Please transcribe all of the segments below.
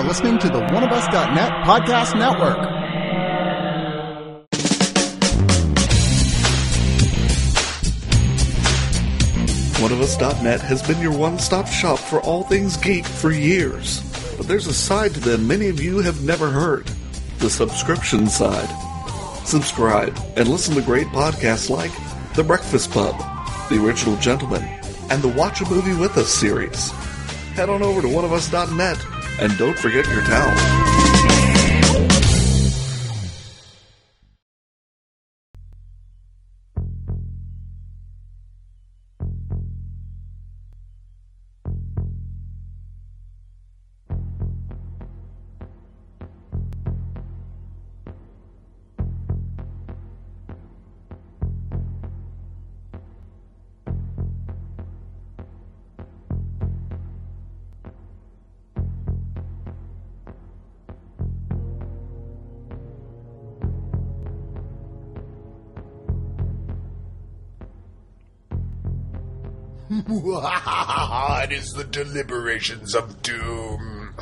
are listening to the oneofus.net podcast network. OneOfUs.net has been your one-stop shop for all things geek for years. But there's a side to them many of you have never heard. The subscription side. Subscribe and listen to great podcasts like The Breakfast Pub, The Original Gentleman, and the Watch a Movie With Us series. Head on over to oneofus.net and don't forget your towel. it is the deliberations of doom.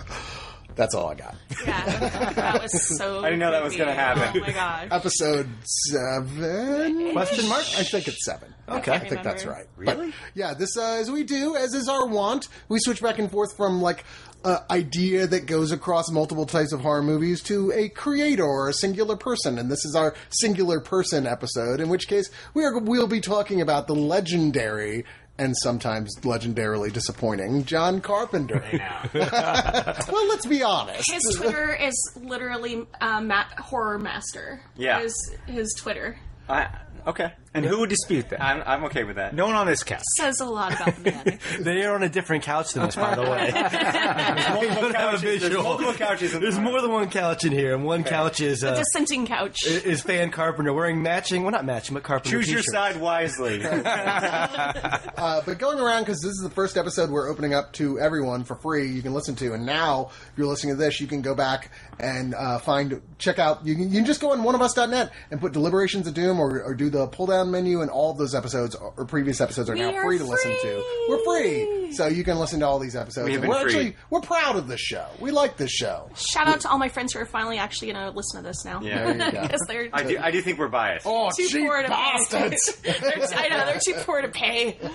That's all I got. Yeah, that was so. I didn't know that was creepy. gonna happen. Oh my gosh. Episode seven? Question mark? I think it's seven. Okay. I think that's right. Really? yeah, this uh, as we do, as is our want, we switch back and forth from like uh, idea that goes across multiple types of horror movies to a creator or a singular person, and this is our singular person episode. In which case, we are we'll be talking about the legendary. And sometimes legendarily disappointing John Carpenter. Now. Well, let's be honest. His Twitter is literally uh, ma- horror master. Yeah. His his Twitter I, okay. And who would dispute that? I'm, I'm okay with that. No one on this couch. says a lot about the man. They are on a different couch than us, by the way. multiple don't have a couches. There's multiple couches. In There's the more than one couch in here, and one couch is uh, Dissenting couch. is Fan Carpenter wearing matching. Well, not matching, but Carpenter. Choose your t-shirts. side wisely. Uh, but going around because this is the first episode we're opening up to everyone for free. You can listen to, and now if you're listening to this, you can go back and uh, find, check out. You can, you can just go on oneofus.net and put Deliberations of Doom or, or do the pull down menu, and all of those episodes or previous episodes are We now are free to listen to. We're free, so you can listen to all these episodes. We have been we're free. actually we're proud of this show. We like this show. Shout out to all my friends who are finally actually going to listen to this now. Yeah. There you go. because they're I do, I do think we're biased. Oh, too cheap poor to bastards! pay. They're- I know they're too poor to pay.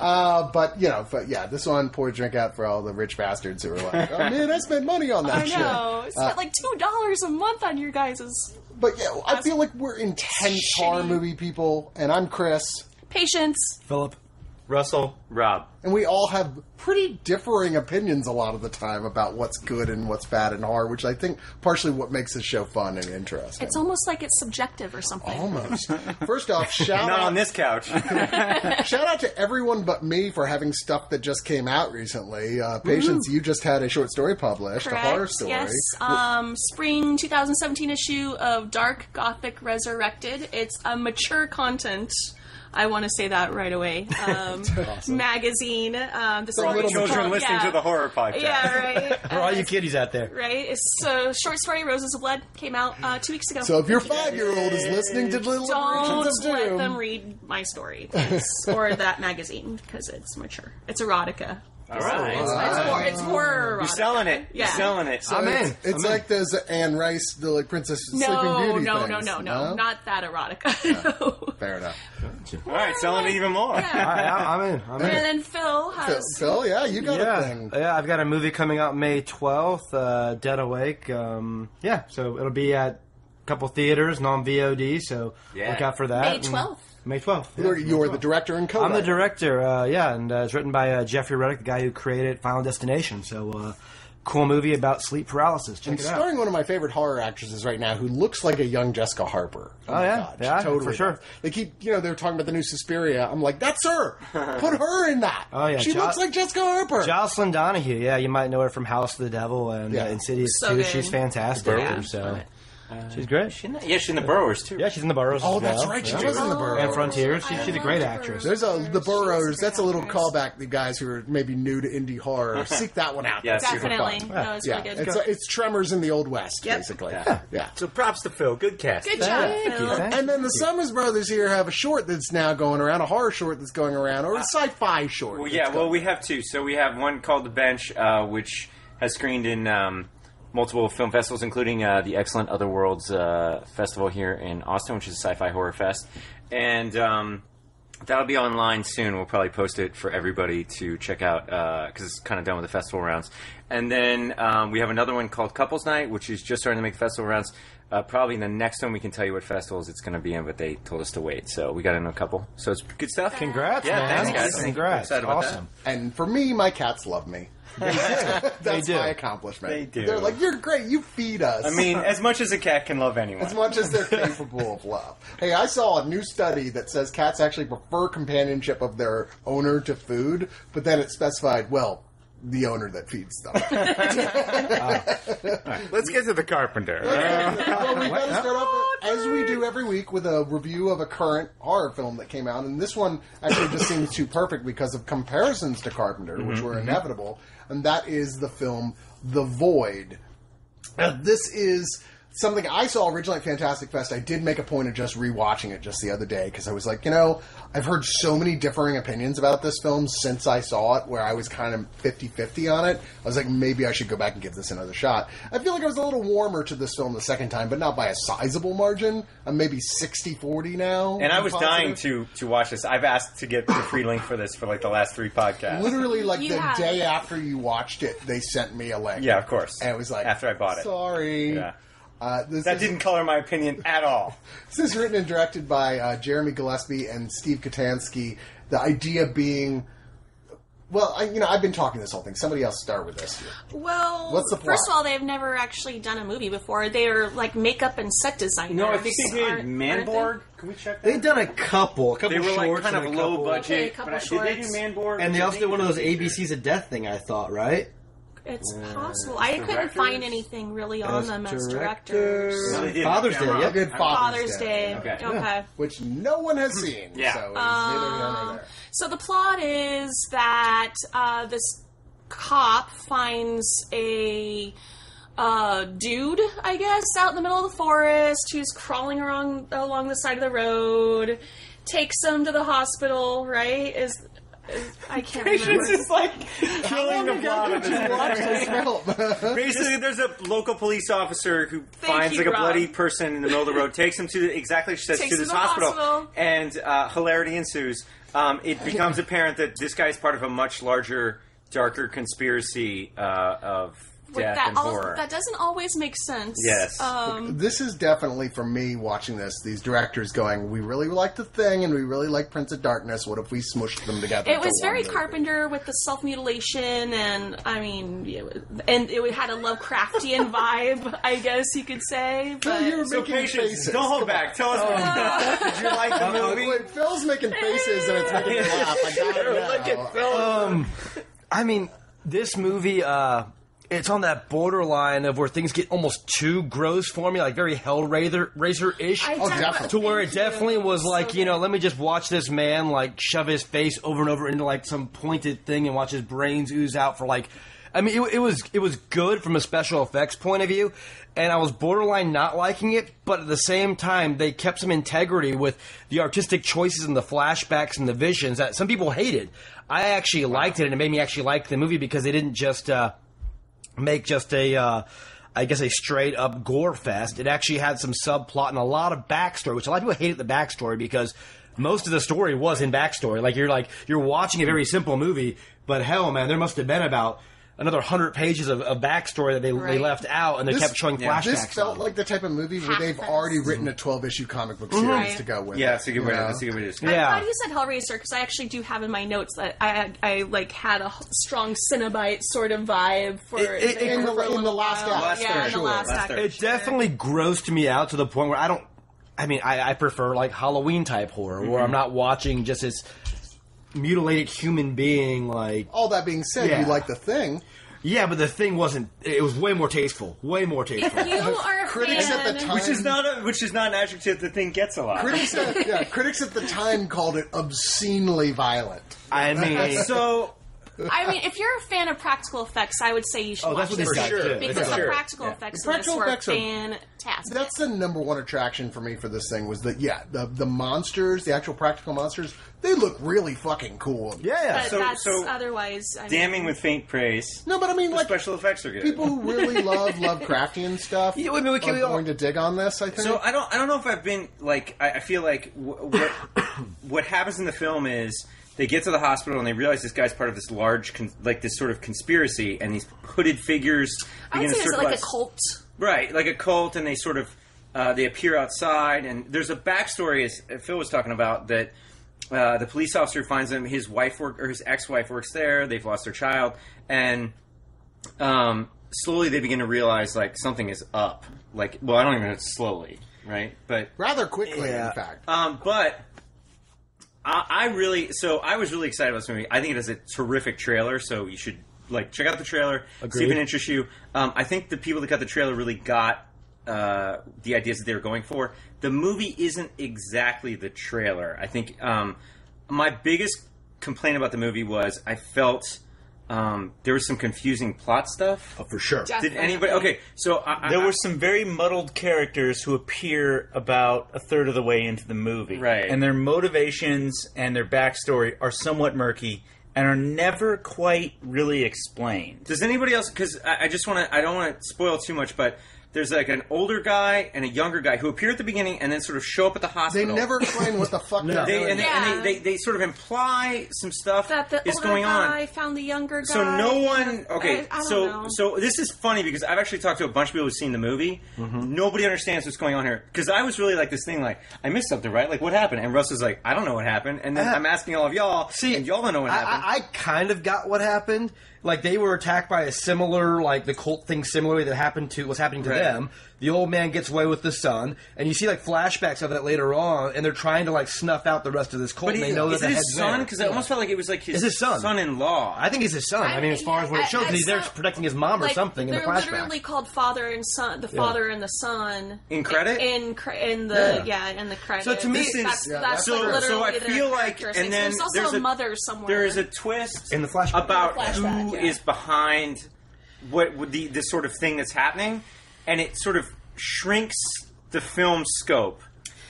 Uh, but you know, but yeah, this one pour a drink out for all the rich bastards who are like, "Oh man, I spent money on that I shit." know. Spent like two dollars a month on your guys' But yeah, I feel like we're intense horror movie people, and I'm Chris, patience. Philip. Russell, Rob. and we all have pretty differing opinions a lot of the time about what's good and what's bad and hard, which I think partially what makes the show fun and interesting. It's almost like it's subjective or something. almost. First off, shout Not out, on this couch. shout out to everyone but me for having stuff that just came out recently. Uh, Patience, you just had a short story published, Correct. a horror story. Yes. Um, spring 2017 issue of Dark Gothic Resurrected. It's a mature content. I want to say that right away. Um, Magazine. Um, the story little is Children called- listening yeah. to the horror podcast. Yeah, right. For all you kiddies out there. Right. It's a short story. Roses of Blood came out uh, two weeks ago. So if your five year old is listening to Deliberations don't of let them read my story, please. or that magazine because it's mature. It's erotica. All right. It's, it's, hor- it's horror. You're erotica. selling it. You're Yeah. selling it. I'm it's, in. it's I'm like those Anne Rice, the like Princess Sleeping No, Beauty no, no, things, no, no, not that erotica. No. Fair enough. All right, selling it even more. All right, I- I'm in. I'm in. And then Phil has. Phil, Phil, yeah, you got a thing. yeah. I've got a movie coming out May 12th, uh, Dead Awake. Um, yeah, so it'll be at a couple theaters, non VOD. So Yeah. look out for that. May And- 12th. May 12th. yeah. You're, you're the director and co I'm the director. Uh, yeah, and uh, it's written by uh, Jeffrey Reddick, the guy who created Final Destination. So, uh, cool movie about sleep paralysis. Check And it out. starring one of my favorite horror actresses right now who looks like a young Jessica Harper. Oh, my yeah. God, Yeah, totally for sure. does. They keep, you know, they're talking about the new Suspiria. I'm like, that's her. Put her in that. Oh, yeah, She Jo- looks like Jessica Harper. Jocelin Donahue, yeah, you might know her from House of the Devil and Yeah. uh, Insidious So too. good. She's fantastic. Yeah. so she's great. Yeah, she's in the Burrowers too. Yeah, she's in the Burrowers. oh, as that's well. right. She Yeah. was in the Burrowers. And Frontiers. She, she's a great actress. There's a the Burrowers. That's a little callback. The guys who are maybe new to indie horror, seek that one out. Yeah, It's super Definitely. No, it's Yeah, really good. it's, it's Tremors in the Old West, Yep. basically. Yeah. yeah. So props to Phil. Good cast. Good job, Thank you, Phil. thank And then the Summers brothers here have a short that's now going around, a horror short that's going around, or a sci-fi short. Well, that's yeah. Well, going we have two. So we have one called The Bench, uh, which has screened in um, multiple film festivals, including uh, the excellent Other Worlds uh, festival here in Austin, which is a sci-fi horror fest, and. Um, That'll be online soon. We'll probably post it for everybody to check out because it's kind of done with the festival rounds. And then um, we have another one called Couples Night, which is just starting to make festival rounds. Uh, probably the next one we can tell you what festivals it's going to be in, but they told us to wait. So we got in a couple. So it's good stuff. Congrats, Yeah, man. thanks, guys. Congrats. Excited about awesome. And for me, my cats love me. That's do. my accomplishment. They do. They're like, you're great. You feed us. I mean, as much as a cat can love anyone. as much as they're capable of love. Hey, I saw a new study that says cats actually prefer companionship of their owner to food, but then it specified, well, the owner that feeds them. Let's get to the carpenter. Uh, well, we got to start off as we do every week with a review of a current horror film that came out, and this one actually just seems too perfect because of comparisons to Carpenter, which mm-hmm. were mm-hmm. inevitable, and that is the film The Void. Now, this is something I saw originally at Fantastic Fest. I did make a point of just rewatching it just the other day because I was like, you know, I've heard so many differing opinions about this film since I saw it, where I was kind of 50 50 on it. I was like, maybe I should go back and give this another shot. I feel like I was a little warmer to this film the second time, but not by a sizable margin. I'm maybe 60 40 now. And I was positive. dying to to watch this. I've asked to get the free link for this for like the last three podcasts. Literally, like You the have. day after you watched it, they sent me a link. Yeah, of course. And it was like, After I bought it. Sorry. Yeah. Uh, this That is- didn't color my opinion at all. This is written and directed by uh, Jeremy Gillespie and Steve Kostanski. The idea being, well, I, you know, I've been talking this whole thing. Somebody else start with this. Well, What's the first of all, they've never actually done a movie before. They're like makeup and set designers. No, I think they did aren't? Manborg. Can we check that? They've done a couple, a couple They were like shorts kind of a low couple- budget. Okay, a couple but I- did they do shorts. Manborg? And they also did one of those. ABCs of Death thing, I thought, right? It's possible. I couldn't find anything really on As them as director. directors. No. Father's Day, Yeah, yeah. Good Father's, Father's Day. Okay. Okay. which no one has seen. Yeah. So it's neither here nor there. So the plot is that uh, this cop finds a uh, dude, I guess, out in the middle of the forest who's crawling around along the side of the road. Takes him to the hospital. Right? Is, is I can't remember. It's just like killing the plot of this. Watch this film. Basically, there's a local police officer who finds you, like a Rob. bloody person in the middle of the road, takes him to exactly she says Takes to him this to the hospital, hospital. and uh, hilarity ensues. Um, it becomes apparent that this guy is part of a much larger, darker conspiracy uh, of Wait, death that, and al- horror. that doesn't always make sense. Yes. Um, this is definitely for me watching this. These directors going, we really like the thing, and we really like Prince of Darkness. What if we smushed them together? It was one very movie? Carpenter with the self mutilation, and I mean, it was- and it had a Lovecraftian vibe, I guess you could say. Phil, But you're so making patience. faces. Don't hold back. Tell us what you thought. Did you like the movie? Wait, Phil's making faces, and it's making me laugh. I gotta know. Um, I mean, this movie, uh, it's on that borderline of where things get almost too gross for me, like very Hellraiser ish. Oh, definitely. to where it definitely was like, So you know, let me just watch this man like shove his face over and over into like some pointed thing and watch his brains ooze out for like. I mean, it, it was it was good from a special effects point of view, and I was borderline not liking it, but at the same time, they kept some integrity with the artistic choices and the flashbacks and the visions that some people hated. I actually liked it, and it made me actually like the movie because they didn't just uh, make just a, uh, I guess, a straight up gore fest. It actually had some subplot and a lot of backstory, which a lot of people hated the backstory because most of the story was in backstory. Like you're like you're watching a very simple movie, but hell, man, there must have been about another hundred pages of, of backstory that they, they left out, and they This- kept showing yeah. flashbacks. This felt on. like the type of movie where they've Half-assed. already written a 12 issue comic book mm-hmm. series Right. to go with. Yeah, it, that's a good way. you To, know? that's a good way to describe. Yeah. I'm glad you said Hellraiser because I actually do have in my notes that I I like had a strong Cenobite sort of vibe for It- it- there in the- for a in the last act, Last yeah, third, in the sure. last, Last act. third. It definitely grossed me out to the point where I don't. I mean, I, I prefer like Halloween type horror, where mm-hmm. I'm not watching just this mutilated human being. Like, All that being said, Yeah. you like the thing. yeah, but the thing wasn't. It was way more tasteful. Way more tasteful. If you are a Critics fan, at the time, Which is not a, which is not an adjective the thing gets a lot. critics at, yeah, critics at the time called it obscenely violent. I mean, so I mean, if you're a fan of practical effects, I would say you should Oh, watch that's this this guy movie did. because For the sure. practical Yeah. effects The in this practical were effects are- fantastic. That's the number one attraction for me for this thing was that yeah the the monsters the actual practical monsters they look really fucking cool. Yeah, yeah. but So- that's so- otherwise I mean, Damning with faint praise. No, but I mean The like special effects are good. people who really love Lovecraftian stuff Yeah, wait, wait, wait, are we all- going to dig on this. I think. So I don't I don't know if I've been like I, I feel like w- what what happens in the film is they get to the hospital and they realize this guy's part of this large con- like this sort of conspiracy and these hooded figures I begin would to say it's circle like a out- cult. right like a cult and they sort of uh, they appear outside and there's a backstory as Phil was talking about that. Uh, the police officer finds him. His wife work or his ex-wife works there. They've lost their child, and um, slowly they begin to realize like something is up. Like, well, I don't even know it's slowly, right? But rather quickly, Yeah. in fact. um, but I, I really, so I was really excited about this movie. I think it has a terrific trailer, so you should like check out the trailer, see if it interests you. Um, I think the people that got the trailer really got uh, the ideas that they were going for. The movie isn't exactly the trailer. I think um, my biggest complaint about the movie was I felt um, there was some confusing plot stuff. Oh, for sure. Did anybody? Okay, so I, I- There were some very muddled characters who appear about a third of the way into the movie. Right. And their motivations and their backstory are somewhat murky and are never quite really explained. Does anybody else? Because I, I just want to. I don't want to spoil too much, but there's like an older guy and a younger guy who appear at the beginning and then sort of show up at the hospital. They hospital. never explain what the fuck they're They, doing. and, they, Yeah. and they, they, they sort of imply some stuff That the is older going guy on. found the younger guy. So no one. Okay, I, I don't so know. so this is funny because I've actually talked to a bunch of people who've seen the movie. Mm-hmm. Nobody understands what's going on here because I was really like this thing like I missed something, right? Like what happened? And Russ was like, I don't know what happened. And then Uh, I'm asking all of y'all, See, and y'all don't know what I, happened. I, I kind of got what happened. Like they were attacked by a similar, like the cult thing, similarly that happened to was happening to Right. them. The old man gets away with the son, and you see like flashbacks of that later on, and they're trying to like snuff out the rest of this cult. but and he, they know is that it the his head's son? there. Because I almost felt like it was like his, his son. son-in-law. I think he's his son. I, mean, as far as what it shows, I- he's there protecting his mom or like, something in the they're literally called father and son. The father and the son In credit? In in the Yeah. yeah, in the credit. So to me- This is- that's, yeah, that's that's like literally so I feel like, characteristics. and then there's also there's a, mother somewhere. There is a twist In the flashback. about In the flashback, who yeah. is behind what would the the sort of thing that's happening, and it sort of shrinks the film scope,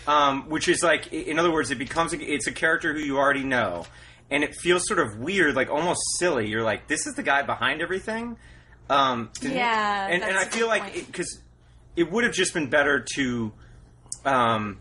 um, which is like, in other words, it becomes a, it's a character who you already know, and it feels sort of weird, like almost silly. You're like, this is the guy behind everything. Um, Yeah, and, and I feel like point. because it, would have just been better to. Um,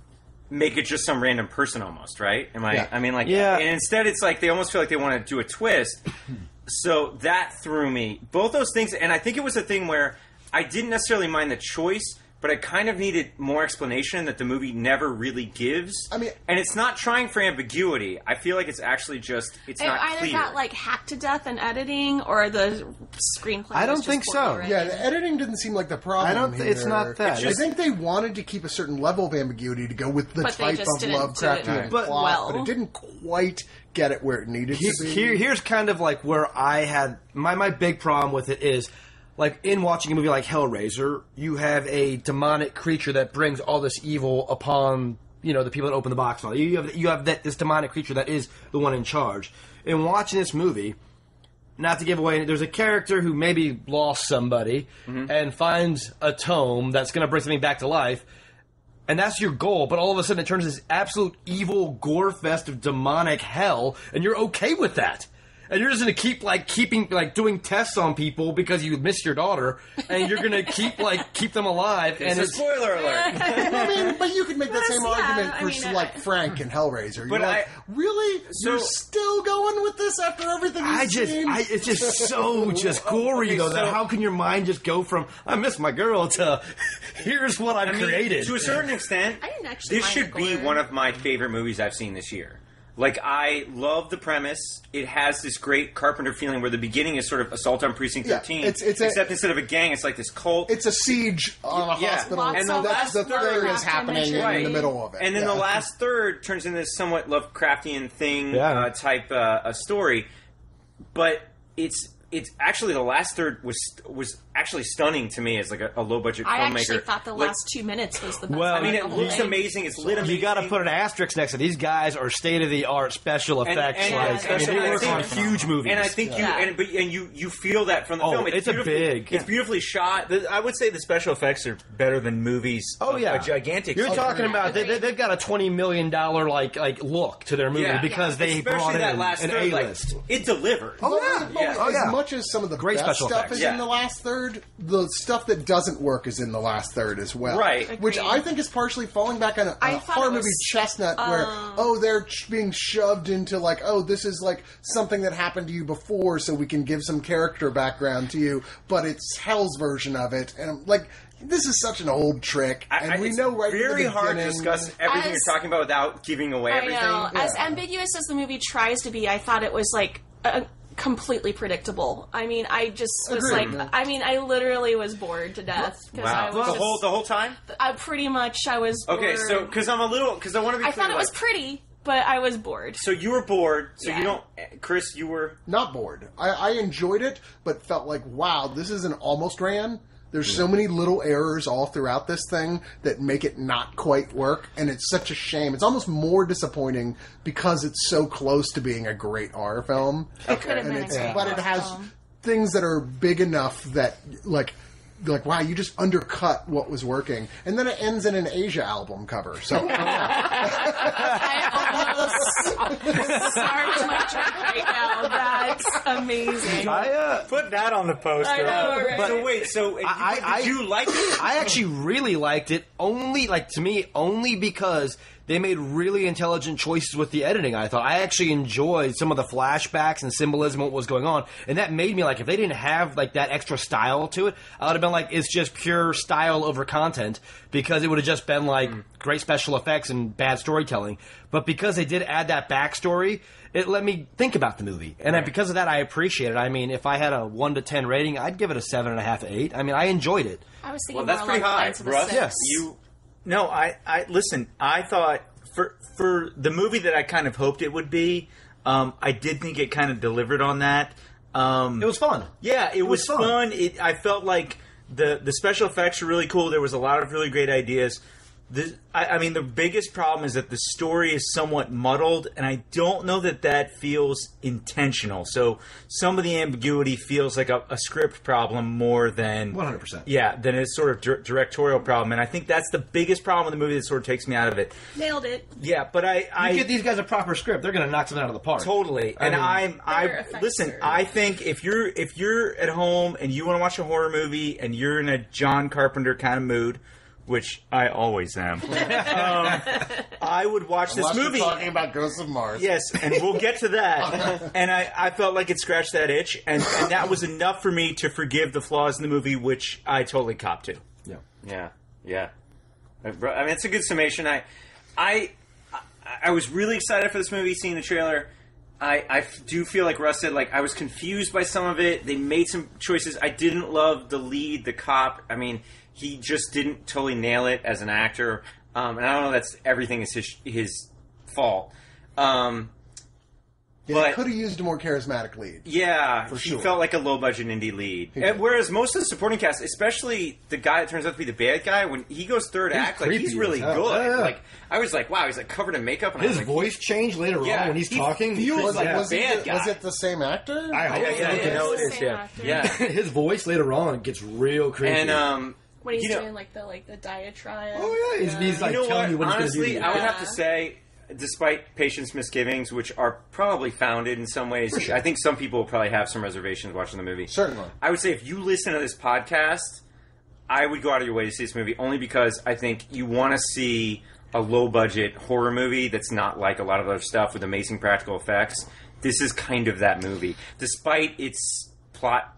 make it just some random person almost, right? Am I? Yeah. I mean, like, Yeah. And instead, it's like they almost feel like they want to do a twist. so that threw me. Both those things, and I think it was a thing where I didn't necessarily mind the choice, but I kind of needed more explanation that the movie never really gives. I mean- and it's not trying for ambiguity. I feel like it's actually just it's It not either clear. got like hacked to death in editing, or the screenplay. I don't was think poorly so. written. Yeah, the editing didn't seem like the problem. I don't thi- it's not that. I think they wanted to keep a certain level of ambiguity to go with the type of Lovecraftian it But- plot, well. but it didn't quite get it where it needed He- to be. here, here's kind of like where I had my my big problem with it is like in watching a movie like Hellraiser, you have a demonic creature that brings all this evil upon you know the people that open the box. and all. You have you have that this demonic creature that is the one in charge. In watching this movie, not to give away, there's a character who maybe lost somebody mm-hmm. and finds a tome that's going to bring something back to life. And that's your goal, but all of a sudden it turns this absolute evil gore fest of demonic hell, and you're okay with that. And you're just gonna keep like keeping like doing tests on people because you missed your daughter, and you're gonna keep like keep them alive. It's and a it's spoiler alert. I mean, but you could make that same Yeah, argument I for mean, like I- Frank and Hellraiser. You're But like, I- really? So- You're still going with this after everything you've I just, seen? I, it's just so just gory okay, though. that so- how can your mind just go from I miss my girl to here's what I've I mean, created? to a certain extent. I didn't actually This should be one of my favorite movies I've seen this year. Like I love the premise. It has this great Carpenter feeling where the beginning is sort of Assault on Precinct Yeah, 13, it's- it's a- except instead of a gang, it's like this cult. it's a siege on a Yeah. hospital. Lots And the last the third thing is happening in the middle of it. and then Yeah. the last third turns into this somewhat Lovecraftian thing Yeah. uh, type uh, a story, but it's it's actually the last third was was actually stunning to me as like a, a low budget filmmaker. I filmmaker. actually thought the Like, last two minutes was the best. Well, I mean, it of the whole looks thing. amazing. It's lit amazing. You got to put an asterisk next to these guys are state of the art special effects. and- like, yeah, I mean, they work effects. on huge movies. And I think you and but and you you feel that from the Oh, film. it's a big- It's beautifully shot. The- I would say the special effects are better than movies. Oh of yeah, a gigantic. You're scale. talking about they, Agreed. they, have got a twenty million dollar like like look to their movie Yeah. because they Especially brought in that last an third, A like, list. it delivered. Oh yeah, Yeah. As Oh, much as some of the Great special stuff effects. is in the last third, the stuff that doesn't work is in the last third as well. Right. Which I think is partially falling back on a, I a thought horror was- movie chestnut where oh they're ch- being shoved into like oh this is like something that happened to you before so we can give some character background to you, but it's Hell's version of it, and I'm like. This is such an old trick, and I- we know right very from the hard to discuss everything As- you're talking about without giving away I everything. know. As ambiguous as the movie tries to be, I thought it was like uh, completely predictable. I mean, I just was Agreed. like, I mean, I literally was bored to death because I Wow, was the just, whole the whole time. I pretty much I was. Okay, bored. so because I'm a little because I want to be. I thought it was pretty, but I was bored. So you were bored. So Yeah. you don't, Chris. You were. not bored. I, I enjoyed it, but felt like, wow, this is an almost ran. There's so many little errors all throughout this thing that make it not quite work, and it's such a shame. It's almost more disappointing because it's so close to being a great horror film. It could have And been a it's, great but it has film. things that are big enough that like like wow you just undercut what was working and then it ends in an asia album cover so I almost started my drink right now. That's amazing. I, uh, Put that on the poster. I know, right? so wait. So I- did I- you like it? I actually really liked it. Only like to me, only because they made really intelligent choices with the editing. I thought I actually enjoyed some of the flashbacks and symbolism what was going on, and that made me like if they didn't have like that extra style to it, I would have been like it's just pure style over content because it would have just been like great special effects and bad storytelling. But because they did add that backstory. It let me think about the movie, and I- because of that, I appreciate it. I mean, if I had a one to ten rating, I'd give it a seven and a half, eight. I mean, I enjoyed it. I was thinking Well, that's pretty along the high, lines of Russ. Yes. You. No, I, I listen. I thought for for the movie that I kind of hoped it would be, um, I did think it kind of delivered on that. Um, It was fun. yeah, it, was, was fun. fun. It, I felt like the the special effects were really cool. There was a lot of really great ideas. The, I, I mean, the biggest problem is that the story is somewhat muddled, and I don't know that that feels intentional. So some of the ambiguity feels like a, a script problem more than 100%. Yeah, than it's sort of dir- directorial problem, and I think that's the biggest problem in the movie that sort of takes me out of it. Nailed it. Yeah, but I, I You get these guys a proper script, they're going to knock something out of the park. Totally. I and mean- I'm I listen, are- I think if you're if you're at home and you want to watch a horror movie and you're in a John Carpenter kind of mood, which I always am. um, I would watch this Unless you're movie. talking about Ghosts of Mars. Yes, and we'll get to that. and I, I felt like it scratched that itch, and, and that was enough for me to forgive the flaws in the movie, which I totally copped to. Yeah. Yeah, yeah. I bro- I mean, it's a good summation. I, I, I- I was really excited for this movie. Seeing the trailer, I, I f- do feel like Russ said. Like I was confused by some of it. They made some choices. I didn't love the lead, the cop. I mean, he just didn't totally nail it as an actor. Um, and I don't know. That's everything is his his fault. Um, Yeah, But- could have used a more charismatic lead. yeah, he sure. felt like a low budget indie lead. did. And whereas most of the supporting cast, especially the guy that turns out to be the bad guy, when he goes third act, like he's really good. Yeah, yeah. Like I was like, wow, he's like covered in makeup, and I His was like, voice changed later Yeah, on when he's he talking. feels Was, like was, it, bad the- guy. was it the same actor? I hope Yeah, yeah, so. you know it It's the is, same yeah. yeah, His voice later on gets real creepy. and um, When he's you know, doing like the like the diatribe. oh yeah, he's, he's like you know telling what? you what he's Honestly, going to do. I would Yeah. have to say, despite patients' misgivings, which are probably founded in some ways, I think some people will probably have some reservations watching the movie. Certainly. I would say if you listen to this podcast, I would go out of your way to see this movie only because I think you want to see a low budget horror movie that's not like a lot of other stuff with amazing practical effects. This is kind of that movie, despite its plot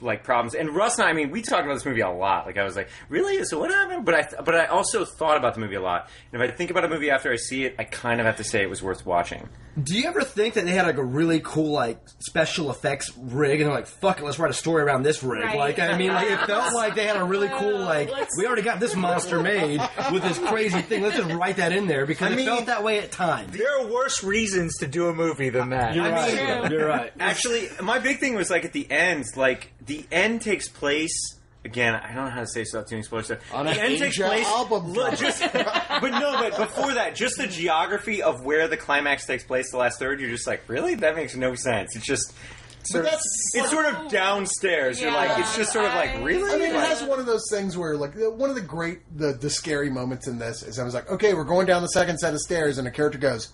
like problems. And Russ and I, I mean, we talked about this movie a lot. Like I was like, really? So what happened? But I but I also thought about the movie a lot. And if I think about a movie after I see it, I kind of have to say it was worth watching. Do you ever think that they had like a really cool like special effects rig and they're like, fuck it, let's write a story around this rig? Right. Like, I mean, like it felt like they had a really cool like, Let's- we already got this monster made with this crazy thing. Let's just write that in there because I it mean- felt that way at times. There are worse reasons to do a movie than that. You're I right. mean, You're right. Actually, my big thing was like at the end, like the end takes place. Again, I don't know how to say this without doing spoiler stuff. On the an end takes place. album Look, just, but no, but before that, just the geography of where the climax takes place, the last third, you're just like, really? That makes no sense. It's just. Sort of, that's- it's sort of downstairs. You're like, it's just sort of like, really? I mean, it has one of those things where, like, one of the great, the the scary moments in this is I was like, okay, we're going down the second set of stairs, and a character goes,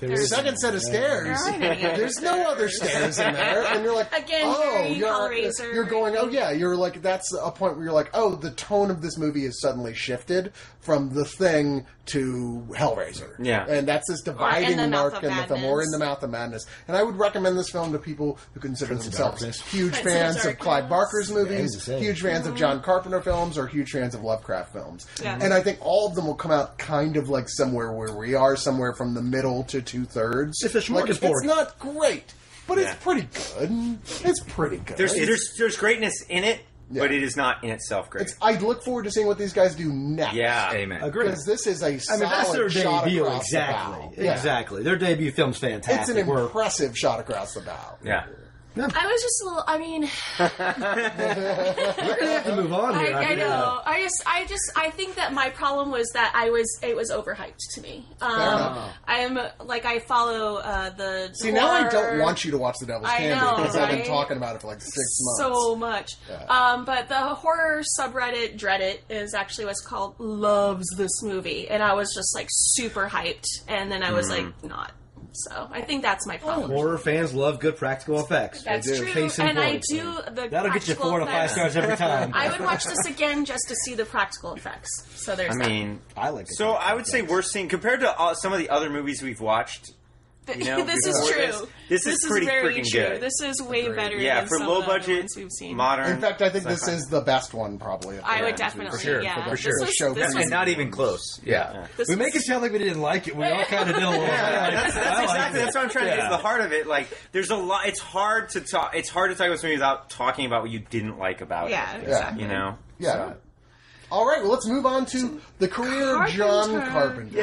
the second set of stairs. There aren't any other There's no other stairs in there, and you're like, Again, oh, very you're, Hellraiser. you're going, oh yeah, you're like, that's a point where you're like, oh, the tone of this movie is suddenly shifted from the thing to Hellraiser. Yeah. and that's this dividing the mark of in the film, or in the mouth of madness. And I would recommend this film to people who consider themselves Darkness. huge Prince fans of Darkness. Clive Barker's movies, the same. huge fans of mm-hmm. John Carpenter films, or huge fans of Lovecraft films. Yeah. And I think all of them will come out kind of like somewhere where we are, somewhere from the middle to two thirds. It's like. It's not great, but Yeah. it's pretty good. It's pretty good. There's, there's, there's greatness in it, Yeah. but it is not in itself great. it's- I look forward to seeing what these guys do next. yeah. Amen. Agree. Because this is a I solid mean, that's their shot debut. across the Exactly. bow. Yeah. Exactly. Their debut film's fantastic. It's an We're- impressive shot across the bow. Yeah. I was just a little. I mean, We're gonna have to move on I, here. I after that. know. I just, I just, I think that my problem was that I was, it was overhyped to me. Um, enough. I'm like, I follow uh, the. See, now I don't want you to watch The Devil's I Candy know, because I've been right? talking about it for like six months. so much. Yeah. Um, but the horror subreddit Dreadit is actually what's called loves this movie, and I was just like super hyped, and then I was like not. So I think that's my problem. Horror fans love good practical effects. That's They do. true, Case in and I do the. That'll get you practical four to five effects. stars every time. I would watch this again just to see the practical effects. So there's I that. mean, I like it. so I would say we're seeing compared to uh, some of the other movies we've watched. You know, this is true. this- this is pretty very freaking true. good. This is way better. Yeah, than for some low of budget, ones we've seen. modern. In fact, I think this sci-fi. is the best one, probably. of the I would definitely, for sure, yeah. for This sure. was- Show this and not even close. Yeah. this we make it sound like we didn't like it. We all kind of did a little. Yeah, that's, that's exactly it. that's what I'm trying to get Yeah. to the heart of it. Like, there's a lot. It's hard to talk. It's hard to talk about this movie without talking about what you didn't like about Yeah, it. exactly. You know. Yeah. All right, well, let's move on to the career of John Carpenter. Carpenter.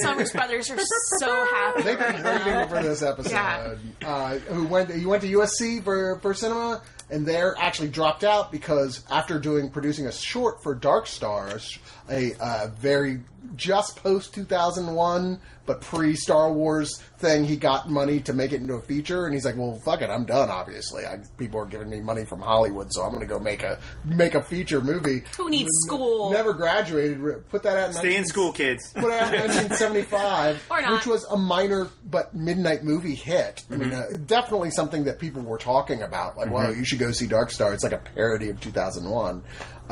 Summers Brothers are so happy. They've been waiting for this episode. Yeah. Uh, who went? You went to USC for for cinema, and there actually dropped out because after doing producing a short for Dark Stars, a uh, very just post two thousand one but pre Star Wars thing, he got money to make it into a feature, and he's like, "Well, fuck it, I'm done. Obviously, I, people are giving me money from Hollywood, so I'm going to go make a make a feature movie." Who needs school? Never graduated. Put that out. In Stay in school, kids. put out in 1975, Or not. which was a minor but midnight movie hit. I mean, uh, definitely something that people were talking about. Like, wow, you should go see Dark Star. It's like a parody of 2001.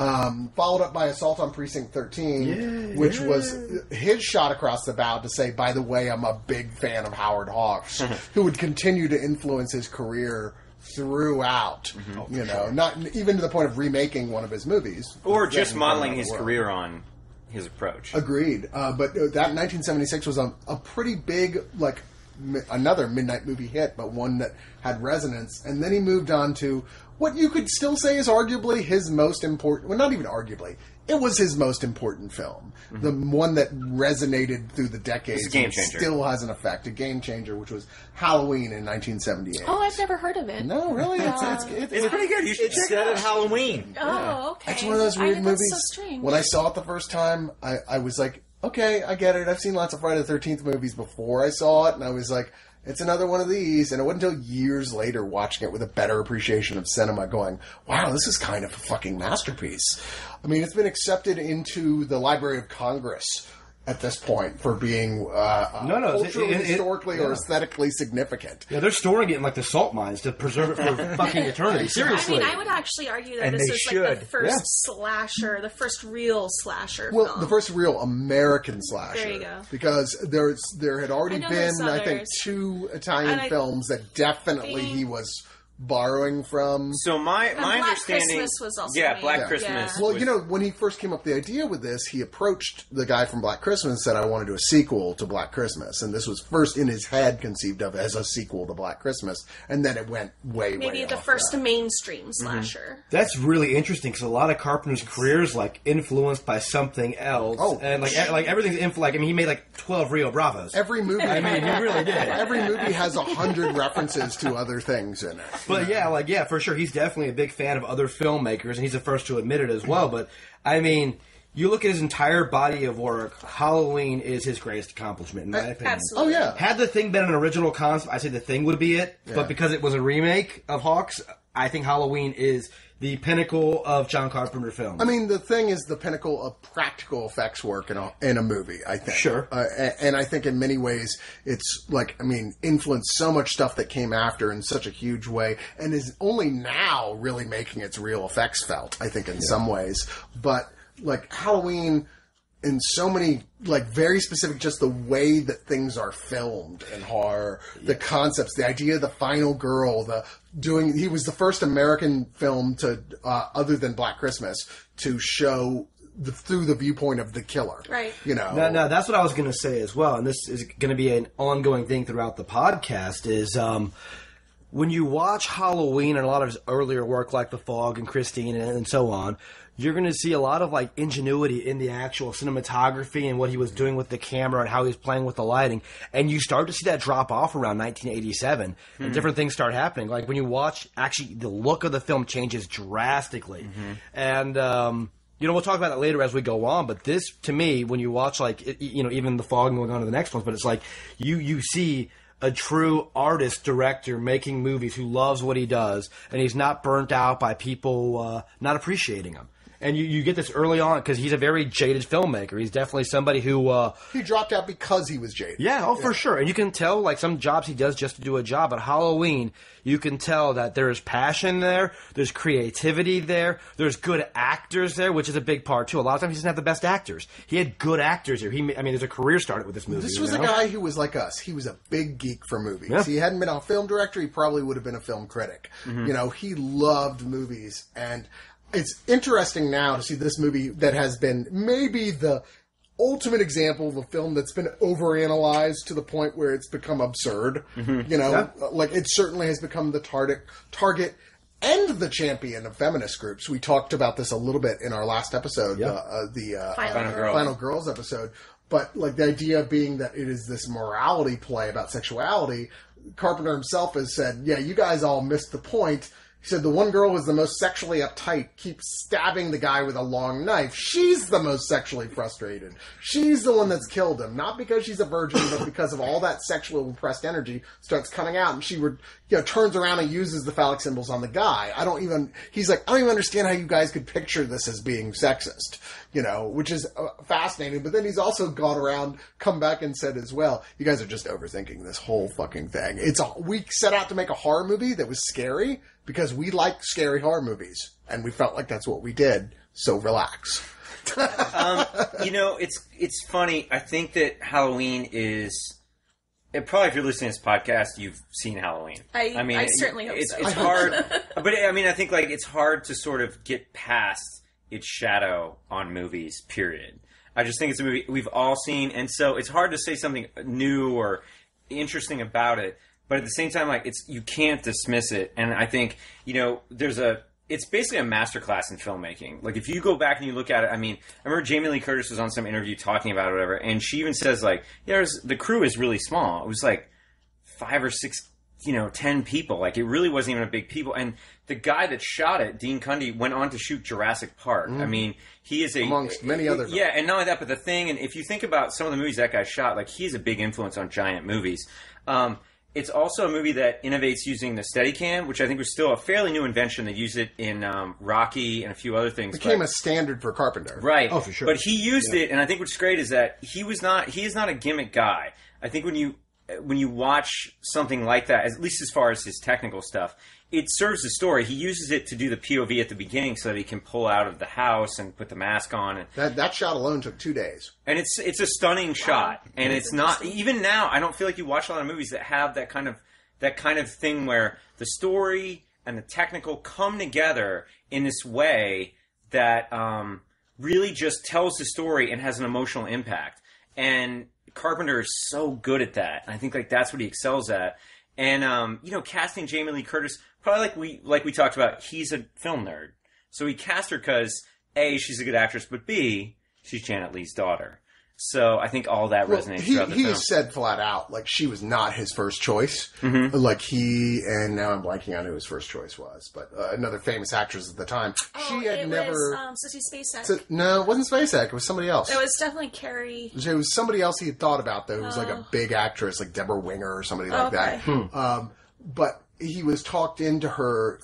Um, followed up by Assault on Precinct 13, which was his shot across the bow to say, by the way, I'm a big fan of Howard Hawks, who would continue to influence his career throughout. You know, not even to the point of remaking one of his movies, Or just modeling his career on his approach. Agreed. Uh, but uh, that 1976 was a, a pretty big, like, mi- another midnight movie hit, but one that had resonance. And then he moved on to what you could still say is arguably his most important, well, not even arguably, it was his most important film. The one that resonated through the decades. Mm-hmm. It's a game and changer. Still has an effect. A game changer, which was Halloween in 1978. Oh, I've never heard of it. no, really? It's, it's, it's, It's pretty good. You should It's check set it at out. Halloween. Oh, okay. It's one of those I- weird that's movies. so strange. When I saw it the first time, I, I was like, okay, I get it. I've seen lots of Friday the Thirteenth movies before I saw it, and I was like, it's another one of these. And it wasn't until years later, watching it with a better appreciation of cinema, going, wow, this is kind of a fucking masterpiece. I mean, it's been accepted into the Library of Congress. At this point, for being uh, No, no, culturally, it- it- historically, or yeah. aesthetically significant. Yeah, they're storing it in like the salt mines to preserve it for fucking eternity. Seriously, I mean, I would actually argue that And this they is like the first Yeah. slasher, the first real slasher. Well, film. the first real American slasher. There you go. Because there's there had already I been, I think, two Italian I films that definitely think- he was borrowing from. So my my Black understanding, Christmas was also yeah, made. Black Yeah. Christmas. Well, was- you know, when he first came up with the idea with this, he approached the guy from Black Christmas and said, "I want to do a sequel to Black Christmas," and this was first in his head conceived of as a sequel to Black Christmas, and then it went way, Maybe way the off first that. mainstream slasher. Mm-hmm. That's really interesting because a lot of Carpenter's careers like influenced by something else. Oh. and like e- like everything's influ- like I mean he made like twelve Rio Bravos. Every movie, I mean, he really did. Every movie has a hundred references to other things in it. But yeah, like yeah, for sure, he's definitely a big fan of other filmmakers, and he's the first to admit it as well. But I mean, you look at his entire body of work. Halloween is his greatest accomplishment, in my uh, opinion. Absolutely. Oh yeah, Had the thing been an original concept, I say the thing would be it. But because it was a remake of Hawks, I think Halloween is the pinnacle of John Carpenter films. I mean, the thing is the pinnacle of practical effects work in a in a movie. I think. Sure. Uh, a- and I think in many ways it's like I mean influenced so much stuff that came after in such a huge way, and is only now really making its real effects felt. I think in some ways, but like Halloween. In so many, like very specific, just the way that things are filmed in horror, the concepts, the idea of the final girl, the doing. He was the first American film to, uh, other than Black Christmas, to show the, through the viewpoint of the killer. Right. You know. No, no, that's what I was going to say as well, and this is going to be an ongoing thing throughout the podcast. Is um, when you watch Halloween and a lot of his earlier work, like The Fog and Christine and, and so on, you're going to see a lot of like ingenuity in the actual cinematography and what he was doing with the camera and how he was playing with the lighting. And you start to see that drop off around 1987, and different things start happening. Like when you watch, actually, the look of the film changes drastically, and. Um, you know, we'll talk about that later as we go on. But this, to me, when you watch like it, you know, even the fog going on to the next ones, but it's like you you see a true artist director making movies who loves what he does, and he's not burnt out by people uh, not appreciating him. And you, you get this early on because he's a very jaded filmmaker. He's definitely somebody who uh, he dropped out because he was jaded. yeah, oh, for sure. And you can tell, like, some jobs he does just to do a job. But Halloween, you can tell that there is passion there, there's creativity there, there's good actors there, which is a big part, too. A lot of times he doesn't have the best actors. He had good actors here. He, I mean, there's a career started with this movie. This you was know? a guy who was like us. He was a big geek for movies. Yeah. He hadn't been a film director. He probably would have been a film critic. Mm-hmm. You know, he loved movies. And it's interesting now to see this movie that has been maybe the ultimate example of a film that's been overanalyzed to the point where it's become absurd. Mm-hmm. You know, like it certainly has become the target, target and the champion of feminist groups. We talked about this a little bit in our last episode, uh, uh, the uh, Final Final Girl. Girl. Final Girls episode. But like the idea being that it is this morality play about sexuality, Carpenter himself has said, "Yeah, you guys all missed the point." He said the one girl was the most sexually uptight, keeps stabbing the guy with a long knife. She's the most sexually frustrated. She's the one that's killed him, not because she's a virgin, but because of all that sexual repressed energy starts coming out, and she would, you know, turns around and uses the phallic symbols on the guy. I don't even. He's like, I don't even understand how you guys could picture this as being sexist, you know, which is uh, fascinating. But then he's also gone around, come back and said as well, you guys are just overthinking this whole fucking thing. It's a we set out to make a horror movie that was scary because we like scary horror movies, and we felt like that's what we did. So relax. Um, you know, it's it's funny. I think that Halloween is. It, probably, if you're listening to this podcast, you've seen Halloween. I- mean, I it- certainly hope it's, so. It's hard, but I mean, I think like it's hard to sort of get past its shadow on movies. Period. I just think it's a movie we've all seen, and so it's hard to say something new or interesting about it. But at the same time, like it's you can't dismiss it. And I think you know there's a it's basically a masterclass in filmmaking. Like if you go back and you look at it, I mean, I remember Jamie Lee Curtis was on some interview talking about it, or whatever, and she even says like, yeah, there's, the crew is really small. It was like five or six, you know, ten people. Like it really wasn't even a big people. And the guy that shot it, Dean Cundey, went on to shoot Jurassic Park. I mean, he is a Amongst many other Yeah, and not only that, but the thing, and if you think about some of the movies that guy shot, like he's a big influence on giant movies. Um, it's also a movie that innovates using the Steadicam, which I think was still a fairly new invention. They used it in um, Rocky and a few other things. Became but- a standard for Carpenter. Right. Oh, for sure. But he used it, and I think what's great is that he was not. He is not a gimmick guy. I think when you when you watch something like that, at least as far as his technical stuff, it serves the story. He uses it to do the POV at the beginning so that he can pull out of the house and put the mask on, and, That that shot alone took two days. and it's it's a stunning shot. And it's not even now. I don't feel like you watch a lot of movies that have that kind of that kind of thing where the story and the technical come together in this way that um, really just tells the story and has an emotional impact. And Carpenter is so good at that. And I think like that's what he excels at. And um, you know, casting Jamie Lee Curtis, probably like we like we talked about, he's a film nerd. So he cast her because A, she's a good actress, but B, she's Janet Leigh's daughter. So I think all that Well, resonates he throughout the he film. said flat out like she was not his first choice. Mm-hmm. Like he and now I'm blanking on who his first choice was, but uh, another famous actress at the time. Oh, she had it never. was um, Sissy Spacek. So- no, it wasn't Spacek. It was somebody else. it was definitely Carrie. It was somebody else he had thought about though. Who was like Oh. a big actress, like Debra Winger or somebody like Okay. that. Um, but he was talked into her,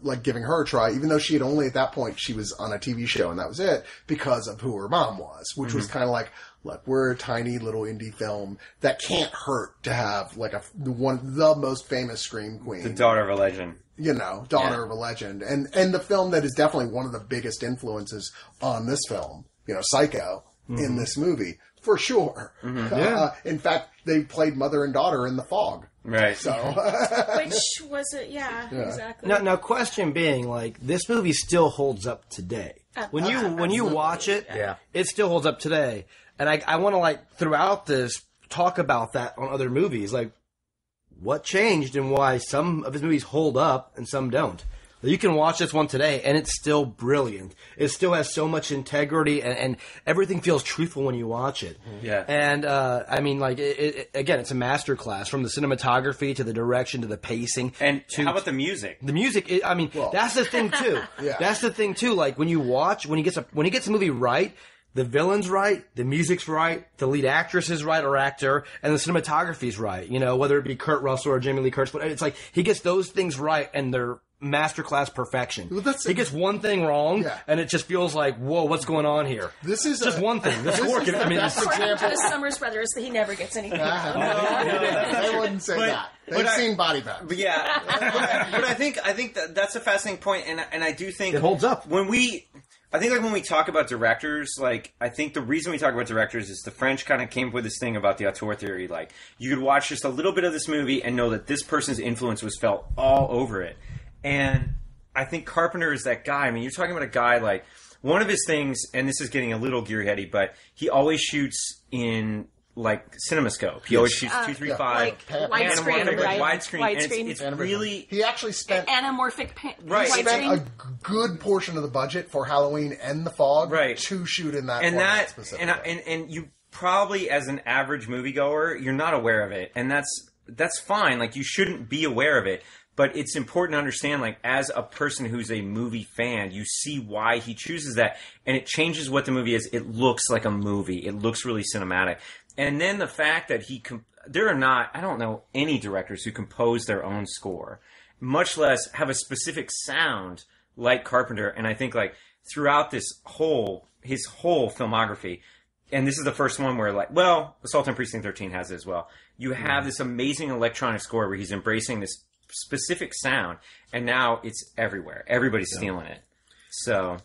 like giving her a try, even though she had only at that point she was on a TV show and that was it because of who her mom was, which was kind of like, look, we're a tiny little indie film that can't hurt to have like a the one the most famous scream queen the daughter of a legend. you know, daughter Yeah. of a legend, and and the film that is definitely one of the biggest influences on this film, you know, Psycho, in mm-hmm. this movie for sure. Mm-hmm. Uh, uh, in fact, they played mother and daughter in The Fog. Right. So Which was it? Yeah, exactly. Now, now, question being, like, this movie still holds up today. Uh, when you uh, when you watch it, Yeah. it still holds up today. And I I want to like throughout this talk about that on other movies, like what changed and why some of his movies hold up and some don't. You can watch this one today, and it's still brilliant. It still has so much integrity, and, and everything feels truthful when you watch it. Yeah. And uh, I mean, like, it, it, again, it's a masterclass from the cinematography to the direction to the pacing. And to how about the music? the music? It, I mean, that's the thing too. Yeah. That's the thing too. Like when you watch, when he gets a when he gets a movie right, the villain's right, the music's right, the lead actress is right or actor, and the cinematography's right. You know, whether it be Kurt Russell or Jamie Lee Curtis, but it's like he gets those things right, and they're masterclass perfection. Well, that's- he gets one thing wrong, Yeah. and it just feels like, whoa, what's going on here? this is just a- one thing. The score can, I mean, That's it's- According to example. the Summers Brothers, that he never gets anything. Uh-huh. they wouldn't say But- that. They've but I- seen body bags. But yeah, but, but I think I think that that's a fascinating point, and and I do think It holds up. when we. I think like when we talk about directors, like I think the reason we talk about directors is the French kind of came up with this thing about the auteur theory. Like you could watch just a little bit of this movie and know that this person's influence was felt all over it. And I think Carpenter is that guy. I mean, you're talking about a guy like one of his things, and this is getting a little gearheady, but he always shoots in like CinemaScope. He always shoots uh, two three five like widescreen, right? widescreen, and it's, Widescreen. it's really He actually spent Anamorphic pa- Right. he spent a widescreen. g- good portion of the budget for Halloween and The Fog Right. to shoot in that and format that specifically. and, I- and and you probably as an average moviegoer you're not aware of it and that's that's fine like you shouldn't be aware of it but it's important to understand like as a person who's a movie fan you see why he chooses that and it changes what the movie is it looks like a movie it looks really cinematic and then the fact that he com- there are not i don't know any directors who compose their own score much less have a specific sound like Carpenter. And I think like throughout this whole his whole filmography, and this is the first one where like well, Assault on Precinct Thirteen has it as well. You have mm. this amazing electronic score where he's embracing this specific sound, and now it's everywhere. Everybody's stealing it. So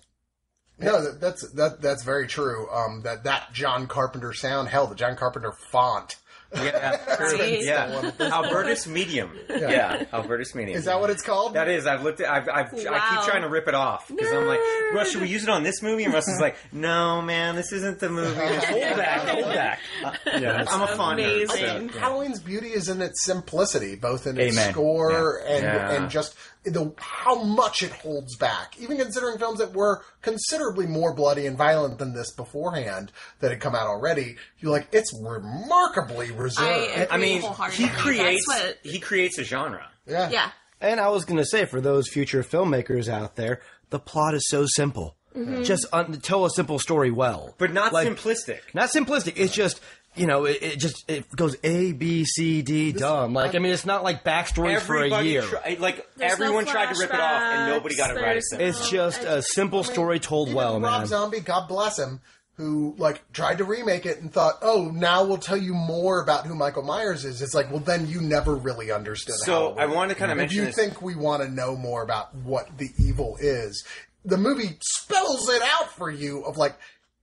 No, that, that's that that's very true. Um, that that John Carpenter sound, hell, the John Carpenter font. yeah, Right. yeah. Albertus Medium. Yeah. Albertus Medium. Is that what it's called? That is. I've looked at. I've. I've I keep trying to rip it off because I'm like, Russ, should we use it on this movie? And Russ is like, No, man, this isn't the movie. Hold back, hold back. yeah, I'm a fond nerd. so- Amazing. Halloween's beauty is in its simplicity, both in its Amen. score Yeah. and Yeah. and just the how much it holds back. Even considering films that were considerably more bloody and violent than this beforehand that had come out already, you're like, it's remarkably reserved. I I mean, he creates what, he creates a genre. yeah. yeah. And I was going to say, for those future filmmakers out there, the plot is so simple. Mm-hmm. Just un- tell a simple story well, But not Like- simplistic. Not simplistic. It's just you know, it, it just it goes A B C D dumb. Like I mean, it's not like backstories for a year. tri- like There's everyone no tried to rip it off, and nobody got it right. flashbacks, except- it's just a simple story told Even well, Rob man. Zombie, God bless him, who like tried to remake it and thought, "Oh, now we'll tell you more about who Michael Myers is." It's like, well, then you never really understood. So, Halloween. I wanna kinda If mention you this- think we want to know more about what the evil is, the movie spells it out for you. Of like,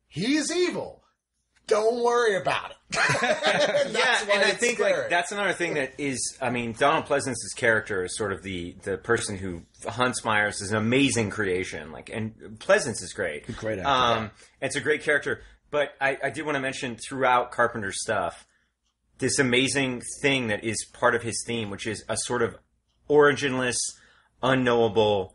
he's evil. Don't worry about it. Yeah, and I think scary. like that's another thing that is. I mean, Donald Pleasence's character is sort of the the person who hunts Myers is an amazing creation. Like, and Pleasance is great. great actor, Um, it's a great character. But I, I did want to mention throughout Carpenter's stuff this amazing thing that is part of his theme, which is a sort of originless, unknowable,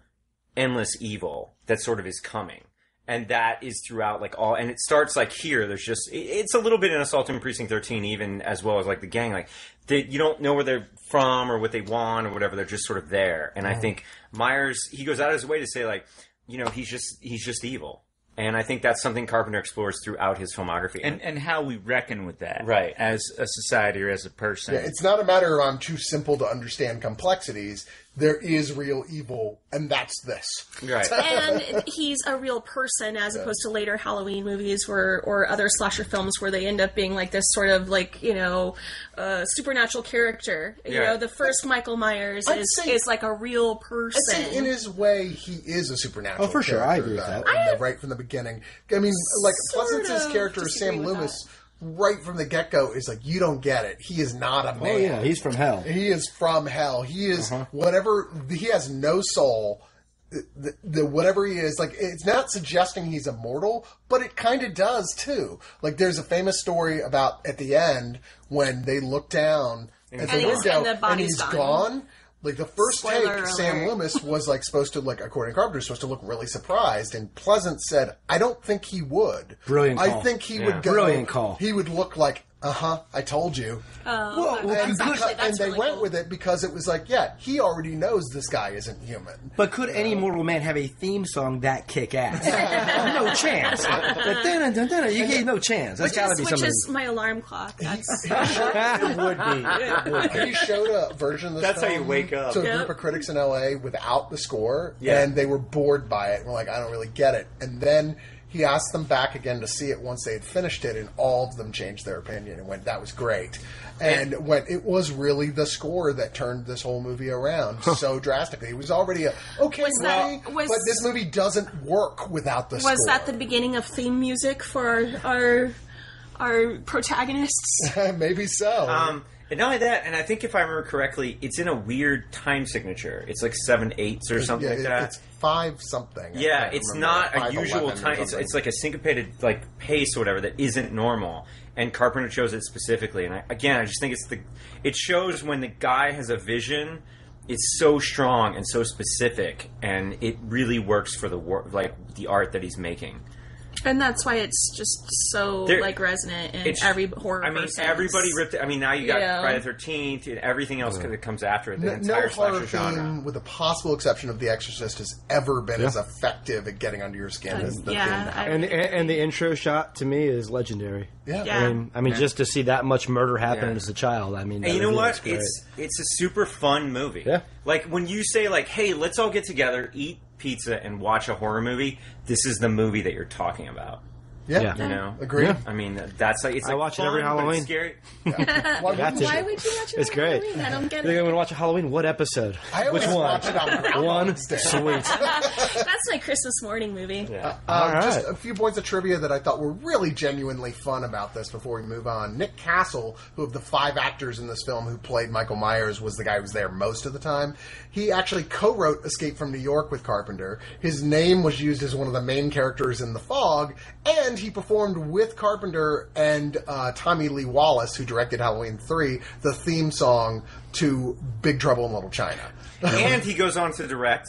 endless evil that sort of is coming. And that is throughout like all, and it starts like here. There's just it's a little bit in Assault on Precinct 13, even as well as like the gang. Like they, you don't know where they're from or what they want or whatever. They're just sort of there. And I think Myers he goes out of his way to say like, you know, he's just he's just evil. And I think that's something Carpenter explores throughout his filmography. and and how we reckon with that, Right. As a society or as a person. Yeah, it's not a matter of I'm too simple to understand complexities. There is real evil, and that's this. right. and he's a real person as opposed to later Halloween movies where or other slasher films where they end up being like this sort of like you know uh, supernatural character. You Yeah. know, the first Michael Myers I'd is say- is like a real I'd person. say in his way, he is a supernatural. Oh, for sure. I character, agree with that. in the- right from the beginning. I mean, like Sort Pleasence's character, disagree Sam with Loomis, right from the get go, is like, you don't get it. He is not a man. Oh yeah, he's from hell. He is from hell. He is Uh-huh. whatever. He has no soul. The, the whatever he is, like it's not suggesting he's immortal, but it kind of does too. Like there's a famous story about at the end when they look down at the And he's- window and the and he's gone. gone. Like the first Spoiler take, Sam alert. Loomis was like supposed to, like according to Carpenter, supposed to look really surprised. And Pleasant said, "I don't think he would. Brilliant I call. think he Yeah. would go. Brilliant call. He would look like, uh huh. I told you." Oh, and, that's because- and they really went cool. with it because it was like, yeah, he already knows this guy isn't human. But could any mortal man have a theme song that kick ass? no chance. You get no chance. That's Which got to is, be which something. is my alarm clock. That's it would be. he showed a version of this. That's how you wake up. To a Yep. group of critics in L.A. without the score, Yeah. and they were bored by it. and Were like, I don't really get it. And then he asked them back again to see it once they had finished it, and all of them changed their opinion and went, "That was great." And when it was really the score that turned this whole movie around so drastically. It was already a okay Was that- was- but this movie doesn't work without the score. was that the beginning of theme music for our our, our protagonists? Maybe so. Um, and not only that, and I think if I remember correctly, it's in a weird time signature. It's like seven eights or something yeah, like it- that. Five something. Yeah, it's not a usual time. It's, it's like a syncopated like pace or whatever that isn't normal. And Carpenter chose it specifically. And I, again, I just think it's the it shows when the guy has a vision. It's so strong and so specific, and it really works for the wor- like the art that he's making. And that's why it's just so There- like resonant in It's every horror. I mean, person's- everybody ripped. it. I mean, now you got Yeah. Friday the Thirteenth and everything else that comes after it. The No, entire no horror genre. theme, with the possible exception of The Exorcist, has ever been as effective at getting under your skin uh, as the yeah. I- And, and and the intro shot to me is legendary. Yeah. Yeah. I mean, I mean, just to see that much murder happen Yeah. as a child. I mean, And you know what? great. It's it's a super fun movie. Yeah. Like when you say like, "Hey, let's all get together, eat pizza, and watch a horror movie." This is the movie that you're talking about. Yeah. Yeah. You know, Agree. Yeah. I mean, that's like it's. I Like watch it fun, every Halloween. It's scary. Why Got wouldn't to. you? why would you watch it? It's great. Halloween? I don't get They're it. going to watch a Halloween. What episode? I always Which one? watch it on One. Sweet. That's my Christmas morning movie. Yeah. Um, All Just a few points of trivia that I thought were really genuinely fun about this before we move on. Nick Castle, who of the five actors in this film who played Michael Myers, was the guy who was there most of the time. He actually co-wrote Escape from New York with Carpenter. His name was used as one of the main characters in The Fog, and he performed with Carpenter and uh, Tommy Lee Wallace, who directed Halloween 3, the theme song to Big Trouble in Little China. and he goes on to direct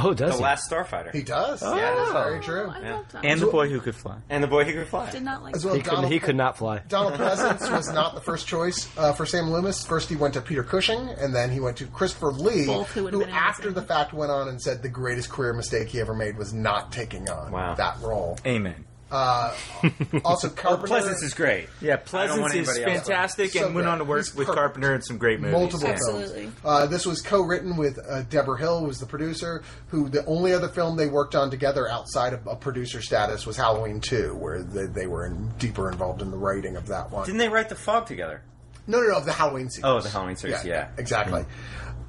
Oh, does The he? Last Starfighter He does. Oh. Yeah, that's very true. I Yeah. love that. And the boy who could fly. and The Boy Who Could Fly. did not like As well, He, could, Donald- he could not fly. Donald Pleasence was not the first choice uh, for Sam Loomis. First, he went to Peter Cushing, and then he went to Christopher Lee, Both who would've who, been after amazing. the fact, went on and said the greatest career mistake he ever made was not taking on Wow. that role. Amen. Also, Carpenter. Pleasence is great. Yeah, I Pleasence is anybody else. fantastic So and went good. on to work He's with perfect. Carpenter in some great movies. Multiple Absolutely. films. Uh, this was co-written with uh, Debra Hill, who was the producer. Who the only other film they worked on together outside of a producer status was Halloween Two, where they, they were in, deeper involved in the writing of that one. Didn't they write The Fog together? no, no, no, of the Halloween series. Oh, the Halloween series. Yeah. exactly.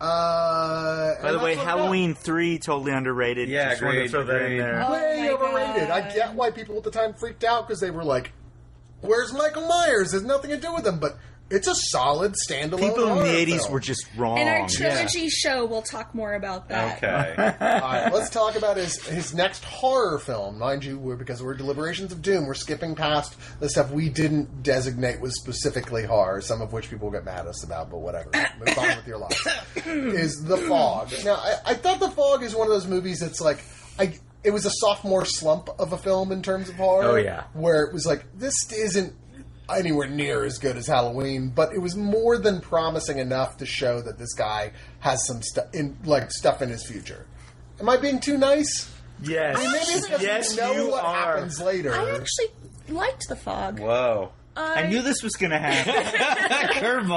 Uh, By the way, Halloween 3, totally underrated. Yeah, Just wanted to throw that in there. Oh way my overrated. I get why people at the time freaked out because they were like, Where's Michael Myers? There's nothing to do with him, but it's a solid standalone. People in the '80s film. were just wrong. In our trilogy show, we'll talk more about that. Okay. All right, let's talk about his his next horror film. Mind you, we're, because we're deliberations of doom, we're skipping past the stuff we didn't designate was specifically horror. Some of which people will get mad at us about, but whatever. Move on with your lives. Is the fog? Now, I, I thought the fog is one of those movies that's like I. It was a sophomore slump of a film in terms of horror. Oh, yeah. where it was like this isn't anywhere near as good as Halloween, but it was more than promising enough to show that this guy has some stuff in like stuff in his future. Am I being too nice? yes, I mean, maybe it's because yes, we know you what are. happens later. I actually liked the fog. Whoa. I knew this was going to happen. Curveball.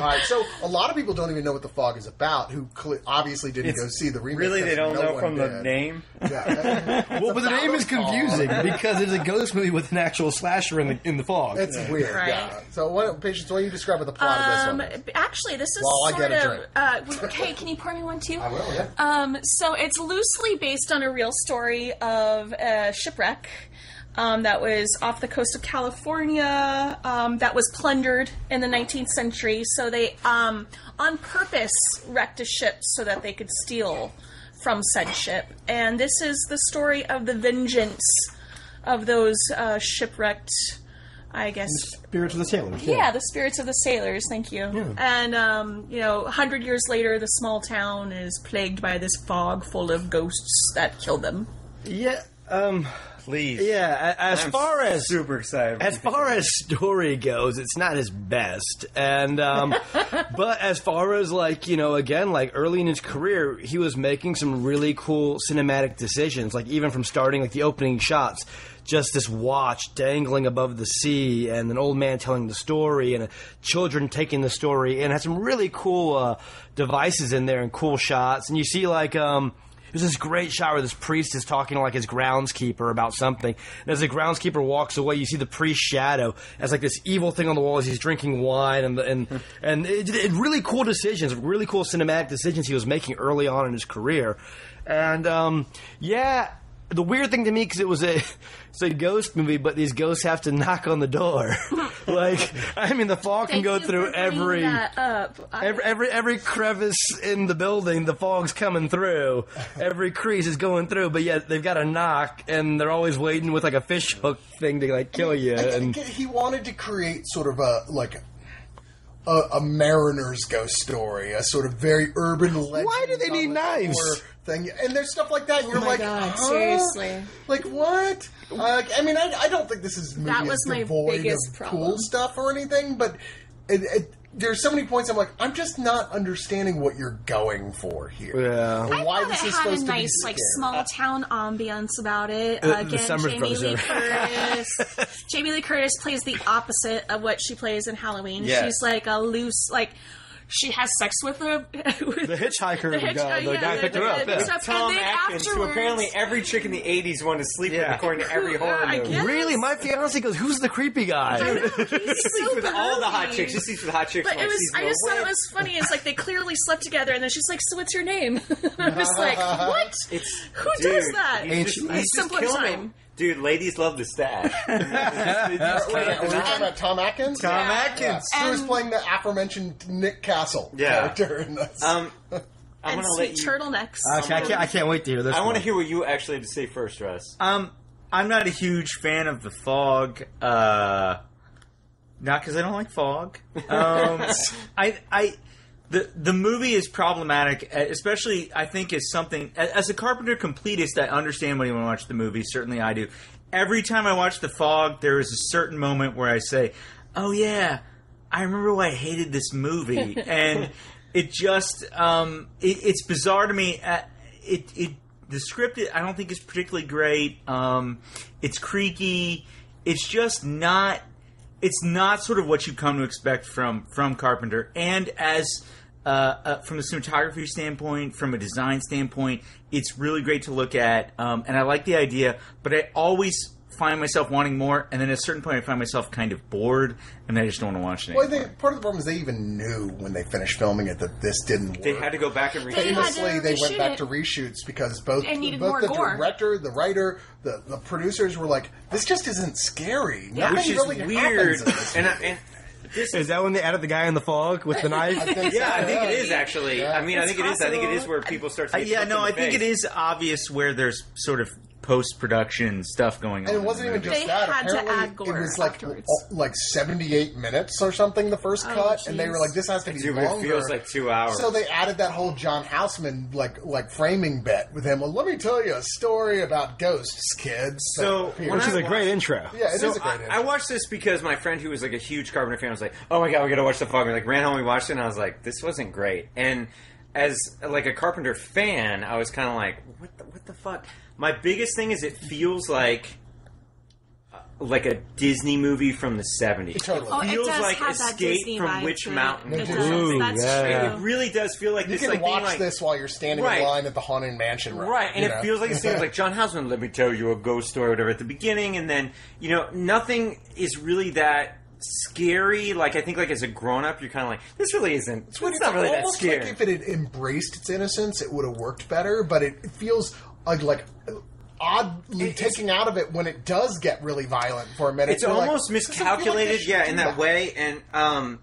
All right, so a lot of people don't even know what the fog is about. Who cl- obviously didn't go see the remake. Really, they don't no know one from the did. name? Yeah, Well, but the name is confusing because it's a ghost movie with an actual slasher in the in the fog. it's weird. Right. Yeah. So, what, patience? Why don't you describe what the plot Um, of this one? actually, this is While I sort get a of. drink. Uh, okay, can you pour me one too? I will. Yeah. Um, so it's loosely based on a real story of a shipwreck um, that was off the coast of California um, that was plundered in the 19th century. So they, um, on purpose, wrecked a ship so that they could steal from said ship. And this is the story of the vengeance of those uh, shipwrecked, I guess, Spirits of the Sailors. yeah, the spirits of the sailors. Thank you. Yeah. And um, you know, a hundred years later, the small town is plagued by this fog full of ghosts that kill them. Yeah. Um. Please. Yeah. As I'm far as super excited. as far as story goes, it's not his best. And um, but as far as like you know, again, like early in his career, he was making some really cool cinematic decisions. Like even from starting like the opening shots, just this watch dangling above the sea, and an old man telling the story, and uh, children taking the story, and had some really cool uh, devices in there and cool shots. And you see like um. There's this great shot where this priest is talking to like his groundskeeper about something. And as the groundskeeper walks away, you see the priest's shadow as like this evil thing on the wall as he's drinking wine and and and it, it really cool decisions, really cool cinematic decisions he was making early on in his career. And um, yeah, the weird thing to me because it was a it's a ghost movie, but these ghosts have to knock on the door. like I mean, the fog can Thank go you through for every. up. Every, every every crevice in the building, the fog's coming through. Every crease is going through, but yet they've got a knock, and they're always waiting with like a fish hook thing to like kill you. I And think he wanted to create sort of a like a, a mariner's ghost story, a sort of very urban legend. Why do they need knives? Thing and there's stuff like that. And you're Oh my like, God, huh? seriously. like what? Uh, I mean, I, I don't think this is movie That is was my devoid biggest of problem. cool stuff or anything, but it, it, there's so many points. I'm like, I'm just not understanding what you're going for here. Yeah. Or I why thought this it is had supposed a to be nice, like, small town ambiance about it. Uh, the Again, Jamie Brothers Lee Curtis. Jamie Lee Curtis plays the opposite of what she plays in Halloween. Yes. She's like a loose, like she has sex with a with the hitchhiker, the hitch- guy, the yeah, guy the- picked her up. the yeah. stuff- Tom and then Atkins, who apparently every chick in the 80s wanted to sleep Yeah. with, according to every Who- horror movie. Really, my fiance goes, "Who's the creepy guy?" He's Sleeps so with all the hot chicks. She sleeps with hot chicks. But it was, I just thought it was funny. It's like they clearly slept together, and then she's like, "So what's your name?" I was like, "What? It's Who dude, does that?" He's just, Ancient- he's just killing time. it. Dude, ladies love the stash. They just- Wait, can't we deny talking about Tom Atkins? Tom Yeah. Atkins. Yeah, he was And- playing the aforementioned Nick Castle Yeah. character in this. Um, I and want to sweet let you. turtlenecks. Okay, I can't. I can't wait to hear this. I want to one. hear what you actually have to say first, Russ. Um, I'm not a huge fan of the fog. Uh, not because I don't like fog. Um, I, I, the the movie is problematic, especially I think as something as a Carpenter completist. I understand when you want to watch the movie. Certainly, I do. Every time I watch the fog, there is a certain moment where I say, "Oh yeah, I remember why I hated this movie," and it just um, it, it's bizarre to me. Uh, it it the script I don't think is particularly great. Um, it's creaky. It's just not. It's not sort of what you come to expect from from Carpenter. And as uh, uh, from a cinematography standpoint, from a design standpoint, it's really great to look at. Um, and I like the idea, but I always find myself wanting more, and then at a certain point, I find myself kind of bored, and I just don't want to watch it. Well, I think part of the problem is they even knew when they finished filming it that this didn't work. They had to go back and They reshoot. had Famously, they went back it. to reshoots because both both the gore. director, the writer, the, the producers were like, "This just isn't scary. Nothing which is really weird. happens in this And, I, and this Is that when they added the guy in the fog with the knife? I think yeah, I think it is actually. I mean, I It's think it is. I think it is where people start. Uh, To get yeah, no, in I the think it is obvious where there's sort of post production stuff going on. And it wasn't even movie. just They that. had to Apparently, add gore it was like afterwards. Uh, like seventy eight minutes or something. The first Oh, cut, and they were like, "This has to be Dude, it longer." feels like two hours. So they added that whole John Houseman like like framing bit with him. Well, let me tell you a story about ghosts, kids. So, That- when Which is I a great intro. yeah, it is so a great. I, intro. I watched this because my friend who was like a huge Carpenter fan was like, "Oh my god, we gotta watch the fog." We like ran home, we watched it, and I was like, "This wasn't great." And as like a Carpenter fan, I was kind of like, "What the what the fuck?" My biggest thing is it feels like uh, like a Disney movie from the seventies. Totally. Oh, it feels does like have that Escape Disney from vibe Witch to it. Mountain. It It does. does. Ooh, That's yeah. true. It really does feel like you this can like watch being like this while you're standing Right. in line at the haunted mansion, right? Right, and you it know? feels like it's things like John Houseman, let me tell you a ghost story, or whatever, at the beginning, and then, you know, nothing is really that scary. Like, I think, like, as a grown up, you're kind of like, this really isn't, it's, But it's not really that almost scary. like if it had embraced its innocence, it would have worked better. But it feels like, like oddly It's- taking out of it when it does get really violent for a minute. it's You're almost "This doesn't feel like miscalculated, this yeah, in do that way, and, um,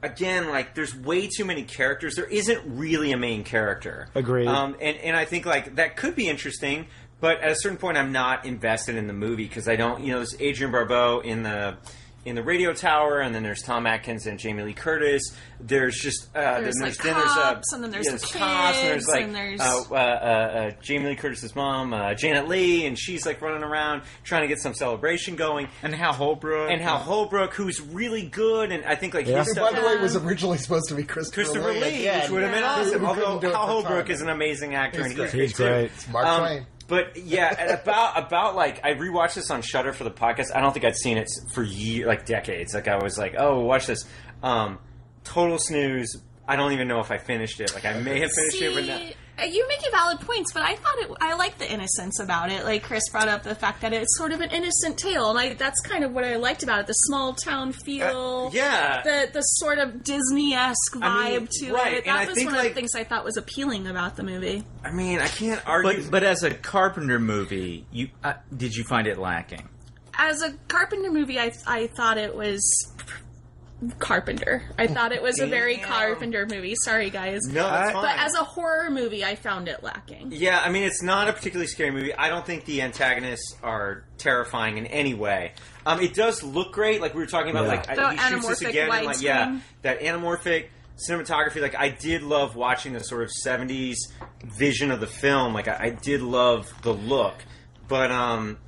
Again, like there's way too many characters. There isn't really a main character. Agreed. Um, and and I think like that could be interesting, but at a certain point, I'm not invested in the movie because I don't. You know, there's Adrienne Barbeau in the in the radio tower, and then there's Tom Atkins and Jamie Lee Curtis. There's just uh, There's, then like, then there's, uh, cops, and then there's yeah, the cops, and there's like and there's- uh, uh, uh, uh, Jamie Lee Curtis's mom, uh, Janet Leigh, and she's like running around trying to get some celebration going. and Hal Holbrook And Hal Holbrook, who's really good, and I think like Yeah. his stuff. by the way, was originally supposed to be Christopher, Christopher Lee, Lee, again. which would have been awesome. Although Hal Holbrook time. is an amazing actor, He's and he's great. He's too. great. It's Mark Um, Twain. But yeah, about about like I rewatched this on Shudder for the podcast. I don't think I'd seen it for years, like decades. Like I was like, oh, watch this. Um, total snooze. I don't even know if I finished it. Like I may have finished it, but not. See, uh, you making valid points, but I thought it. I like the innocence about it. Like Chris brought up the fact that it's sort of an innocent tale, and I, that's kind of what I liked about it. The small town feel, Uh, yeah. the the sort of Disney esque vibe I mean, to right, it. and That I was think, one of like- the things I thought was appealing about the movie. I mean, I can't argue. But but as a Carpenter movie, you uh, did you find it lacking? As a Carpenter movie, I I thought it was. Carpenter. I thought it was a very Carpenter movie. Sorry, guys. no, that's fine. But as a horror movie, I found it lacking. Yeah, I mean, it's not a particularly scary movie. I don't think the antagonists are terrifying in any way. Um, it does look great, like we were talking about. Yeah. Like The I, he shoots this again, and like yeah, that anamorphic cinematography. Like I did love watching the sort of '70s vision of the film. Like I, I did love the look, but um,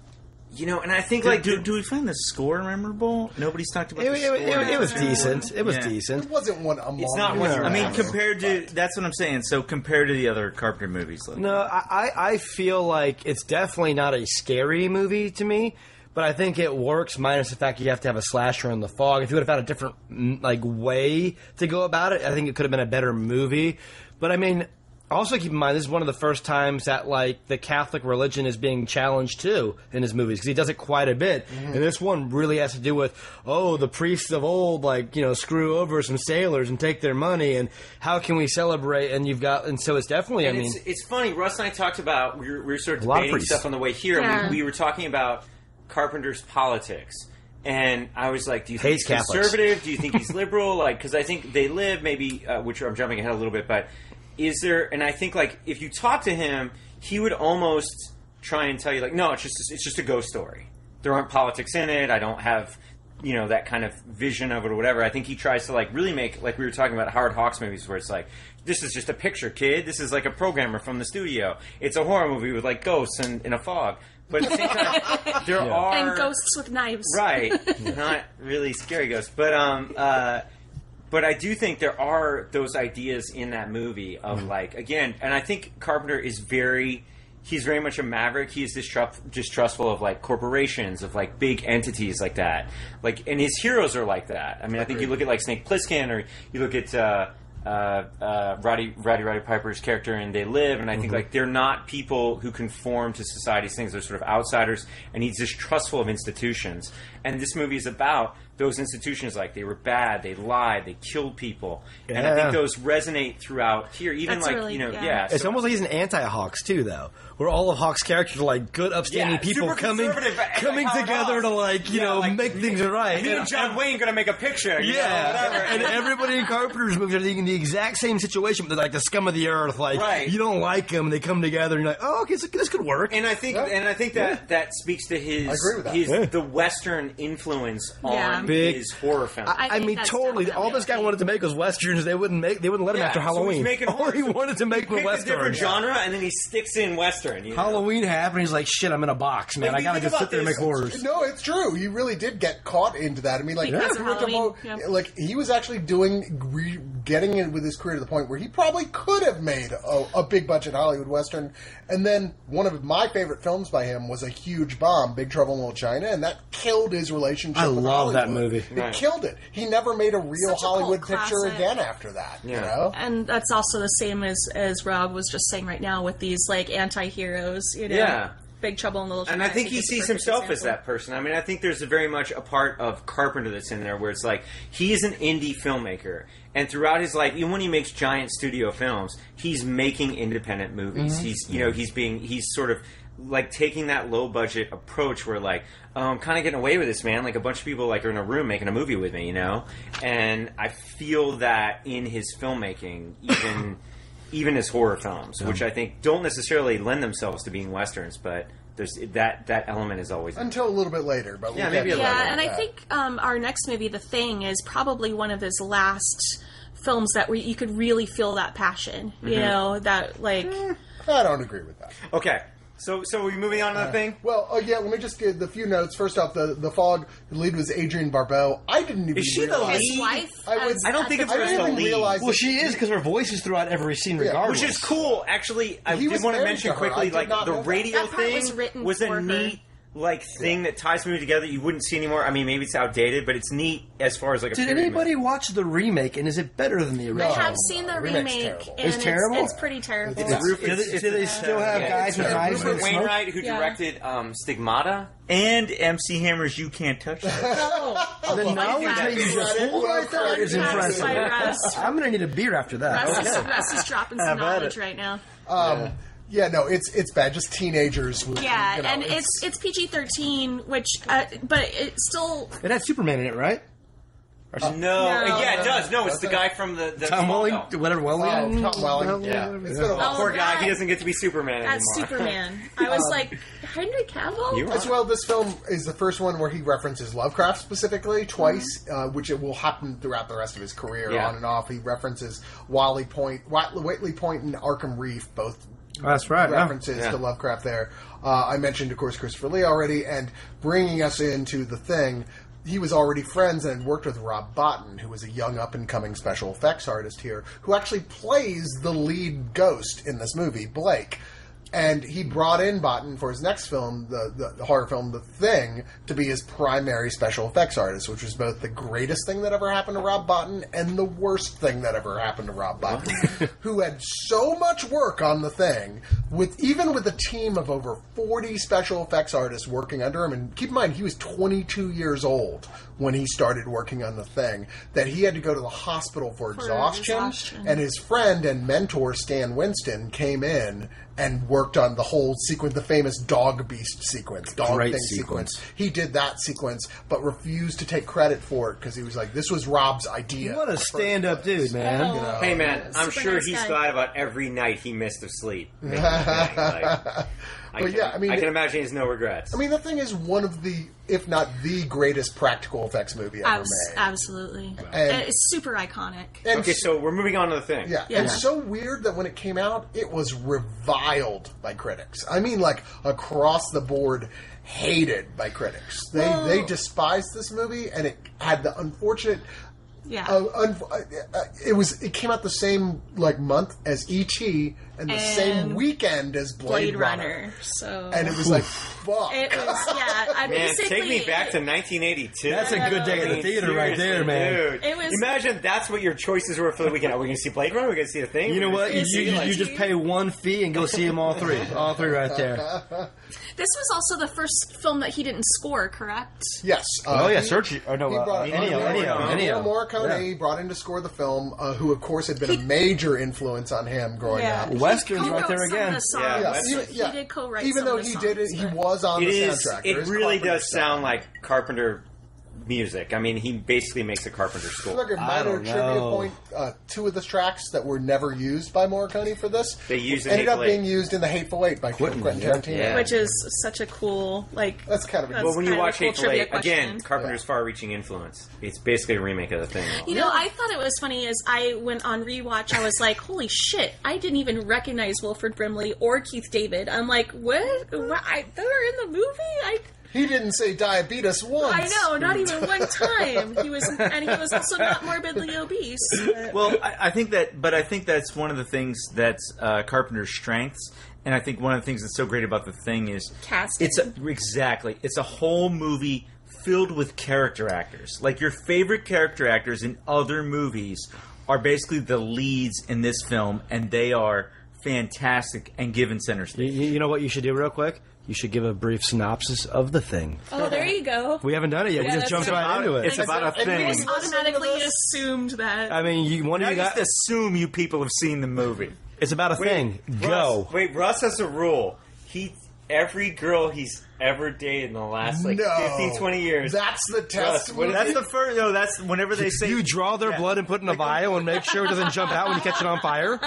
you know, and I think Like, like do, do we find the score memorable? Nobody's talked about It, the it- score. it- it was decent. It was Yeah. decent. It wasn't one among. It's not one you're- I mean, remember, compared to but- that's what I'm saying. So compared to the other Carpenter movies, like, No, I, I I feel like it's definitely not a scary movie to me, but I think it works minus the fact you have to have a slasher in the fog. If you would have found a different mm, like way to go about it, I think it could have been a better movie. But I mean, also keep in mind this is one of the first times that like the Catholic religion is being challenged too in his movies because he does it quite a bit. And this one really has to do with oh the priests of old like you know screw over some sailors and take their money and how can we celebrate and you've got and so it's definitely And I mean it's, it's funny. Russ and I talked about we were, we were sort of A lot of debating stuff on the way here. Yeah. We, we were talking about Carpenter's politics, and I was like, "Do you think Hates he's Catholics. conservative? Do you think he's liberal? Like, because I think they live maybe, uh, which I'm jumping ahead a little bit, but is there? And I think like if you talk to him, he would almost try and tell you like, no, it's just it's just a ghost story. There aren't politics in it. I don't have you know that kind of vision of it or whatever. I think he tries to like really make like we were talking about Howard Hawks movies where it's like this is just a picture, kid. This is like a programmer from the studio. It's a horror movie with like ghosts and in a fog. But at the same time, there are And ghosts with knives. right, not really scary ghosts, but um, uh, but I do think there are those ideas in that movie of like again, and I think Carpenter is very. He's very much a maverick. He's distrust, distrustful of like corporations, of like big entities like that. Like, and his heroes are like that. I mean, I think you look at like Snake Plissken, or you look at uh, uh, uh, Roddy Roddy Roddy Piper's character in They Live, and I think like they're not people who conform to society's things. They're sort of outsiders, and he's distrustful of institutions. And this movie is about those institutions. Like they were bad, they lied, they killed people, and I think those resonate throughout here. Even That's like really- you know, yeah. yeah, It's so- almost like he's an anti-Hawks too, though. Where all of Hawks' characters are like good, upstanding Yeah, people coming coming together to like you Yeah, know like, make things right. Me and John Wayne gonna make a picture. you know, Yeah, and everybody in Carpenter's movies are in the exact same situation. But they're like the scum of the earth. Like Right. you don't like them, and they come together, and you're like, oh, okay, so this could work. And I think, and I think that that speaks to his, I agree with that. his Yeah. the Western influence Yeah. on Big- his horror film. I, I think mean, that's totally. definitely All this guy okay. wanted to make was westerns. They wouldn't make. They wouldn't let him Yeah, after so he's Halloween. making All horror. he wanted to make were Pick a different westerns. genre, and then he sticks in Western. You know? Halloween happened. He's like, shit, I'm in a box, man. Like, I you gotta think just sit about there and this. make horrors. No, it's true. He really did get caught into that. I mean, like, Because of Halloween, yeah. like he was actually doing, re, getting it with his career to the point where he probably could have made a, a big budget Hollywood western. And then one of my favorite films by him was a huge bomb, Big Trouble in Little China, and that killed his relationship. I with love that movie. It Right. killed it. He never made a real Such a Hollywood picture classic. again after that. You know. and that's also the same as as Rob was just saying right now with these like anti-heroes, you know. Yeah. Big Trouble in Little China. And I think he is a sees perfect himself as that person. I mean, I think there's a very much a part of Carpenter that's in there where it's like he's an indie filmmaker, and throughout his life, even when he makes giant studio films, he's making independent movies. Mm-hmm. He's you know he's being he's sort of like taking that low budget approach where like oh, I'm kind of getting away with this man like a bunch of people like are in a room making a movie with me you know and I feel that in his filmmaking even even his horror films which I think don't necessarily lend themselves to being westerns but there's that that element is always Until a little bit later, but Yeah, we'll maybe get a to little that. Yeah, and I think um, our next movie, The Thing, is probably one of his last films that where you could really feel that passion. You Mm-hmm. know, that like I don't agree with that. okay so so we're moving on to the uh, thing Well, oh yeah, let me just give the few notes. First off, the the fog the lead was Adrienne Barbeau. I didn't even Is she the realize. his lead? wife. I would- as- I don't think it's of I her as the even lead. realize. Well, she is because her voice is throughout every scene, regardless. Which is cool, actually. I He did want to mention to her. I quickly, like the know that. radio That part thing was written was a for her. neat like thing that ties movie together. You wouldn't see anymore. I mean, maybe it's outdated, but it's neat as far as like. A Did period anybody movie. watch the remake, and is it better than the original? I have seen the the remake's remake, terrible. and It's terrible? It's, pretty terrible. It's Rufus- Do they, it's- do they it's- still have yeah, guys with it's eyes terrible. with Rupert smoke? Wainwright, who Yeah. directed um, Stigmata? And MC Hammer's "You Can't Touch That." Oh, The knowledge that you just Credit, pulled right well there is credited. impressive. By I'm gonna need a beer after that. Russ, is, Okay. Russ is dropping Have some knowledge it. right now. Um, yeah. no, it's it's bad. Just teenagers. With, Yeah, you know, and it's it's PG thirteen, which uh, but it still It had Superman in it, right? No, No. yeah, it does. No, it's Does the guy from the, the Tom Smallville. Welling, whatever Welling. Oh, Tom Welling. Yeah. It's been a while. Oh, Poor guy, that- he doesn't get to be Superman that's anymore. Superman. I was like Henry Cavill. You As well, this film is the first one where he references Lovecraft specifically twice, uh, which it will happen throughout the rest of his career, Yeah. on and off. He references Wally Point, Wat- Whately Point, and Arkham Reef, both That's right. yeah. references Yeah. to Lovecraft there. Uh, I mentioned, of course, Christopher Lee already, and bringing us into the thing. He was already friends and worked with Rob Bottin, who was a young up and coming special effects artist here, who actually plays the lead ghost in this movie, Blake. And he brought in Bottin for his next film, the, the, the horror film The Thing, to be his primary special effects artist, which was both the greatest thing that ever happened to Rob Bottin and the worst thing that ever happened to Rob Bottin, who had so much work on The Thing, with even with a team of over 40 special effects artists working under him. And keep in mind, he was 22 years old when he started working on The Thing, that he had to go to the hospital for, exhaustion, exhaustion. and his friend and mentor Stan Winston came in and worked on the whole sequence, the famous dog beast sequence, dog Great thing sequence. sequence. He did that sequence, but refused to take credit for it because he was like, "This was Rob's idea." What in a stand-up dude, man. You know? Hey man, I'm Super sure nice he's guy. glad about every night he missed of sleep. making the. Like, I But can, yeah, I mean- I can imagine he has no regrets. I mean, the thing is one of the, if not the greatest practical effects movie ever Abs- made. absolutely. And- it's super iconic. And okay, so we're moving on to the thing. Yeah, Yeah. and so weird that when it came out, it was reviled by critics. I mean, like across the board, hated by critics. They Well- they despised this movie, and it had the unfortunate. Yeah. Uh, un- uh, uh, it was. It came out the same like month as ET and the same weekend as Blade, Blade Runner. So And it was like, fuck. it was yeah. I Man, take me back to 1982. That's a good day at the theater right there, man. Dude, It was- imagine that's what your choices were for the weekend. Are we going to see Blade Runner? Are we going to see the thing? You know what? You, you, like- you just pay one fee and go see them all three. All three right there. This was also the first film that he didn't score, correct? yes. Oh, yeah, he- search. Or no, He uh, brought Ennio. Morricone Yeah. brought in to score the film, uh, who of course had been a major influence on him growing Yeah. up. Westerns right there again. the. Yeah, Yeah, Western. even, He did co-write Even some though of the he did it, he was on It the is. soundtrack. It really Carpenter does sound like Carpenter music. I mean, he basically makes a Carpenter score. Look, a I minor don't trivia know. point: uh, two of the tracks that were never used by Morricone for this They used in ended up Hateful being Eight. used in the Hateful Eight by Quentin, Quentin, Tarantino. yeah. Which is such a cool like. That's kind of a Well, when you kind of a watch cool Hateful trivia Eight, again, question. Carpenter's far-reaching influence. It's basically a remake of the thing. You know, I thought it was funny as I went on rewatch. I was like, "Holy shit!" I didn't even recognize Wilford Brimley or Keith David. I'm like, "What? what? I, they were in the movie?" I He didn't say diabetes once. I know, not even one time. He was, and he was also not morbidly obese. but- Well, I, I think that, but I think that's one of the things that's uh, Carpenter's strengths, and I think one of the things that's so great about the thing is Casting. It's a, exactly. It's a whole movie filled with character actors. Like your favorite character actors in other movies are basically the leads in this film, and they are fantastic and given center You, stage. you know what you should do real quick? You should give a brief synopsis of the thing. oh, there you go. We haven't done it yet. Yeah, we just that's jumped right about- into it. it's about a And you thing. just Automatically listen to this? assumed that. I mean, you, one of I you just got. assume you people have seen the movie. It's about a thing. Go. Wait, Russ has a rule. He every girl he's ever dated in the last like no, 15, 20 years. That's the test. Russ, what is That's the first. No, that's whenever they say You draw their blood and put it in a vial and make sure it doesn't jump out when you catch it on fire.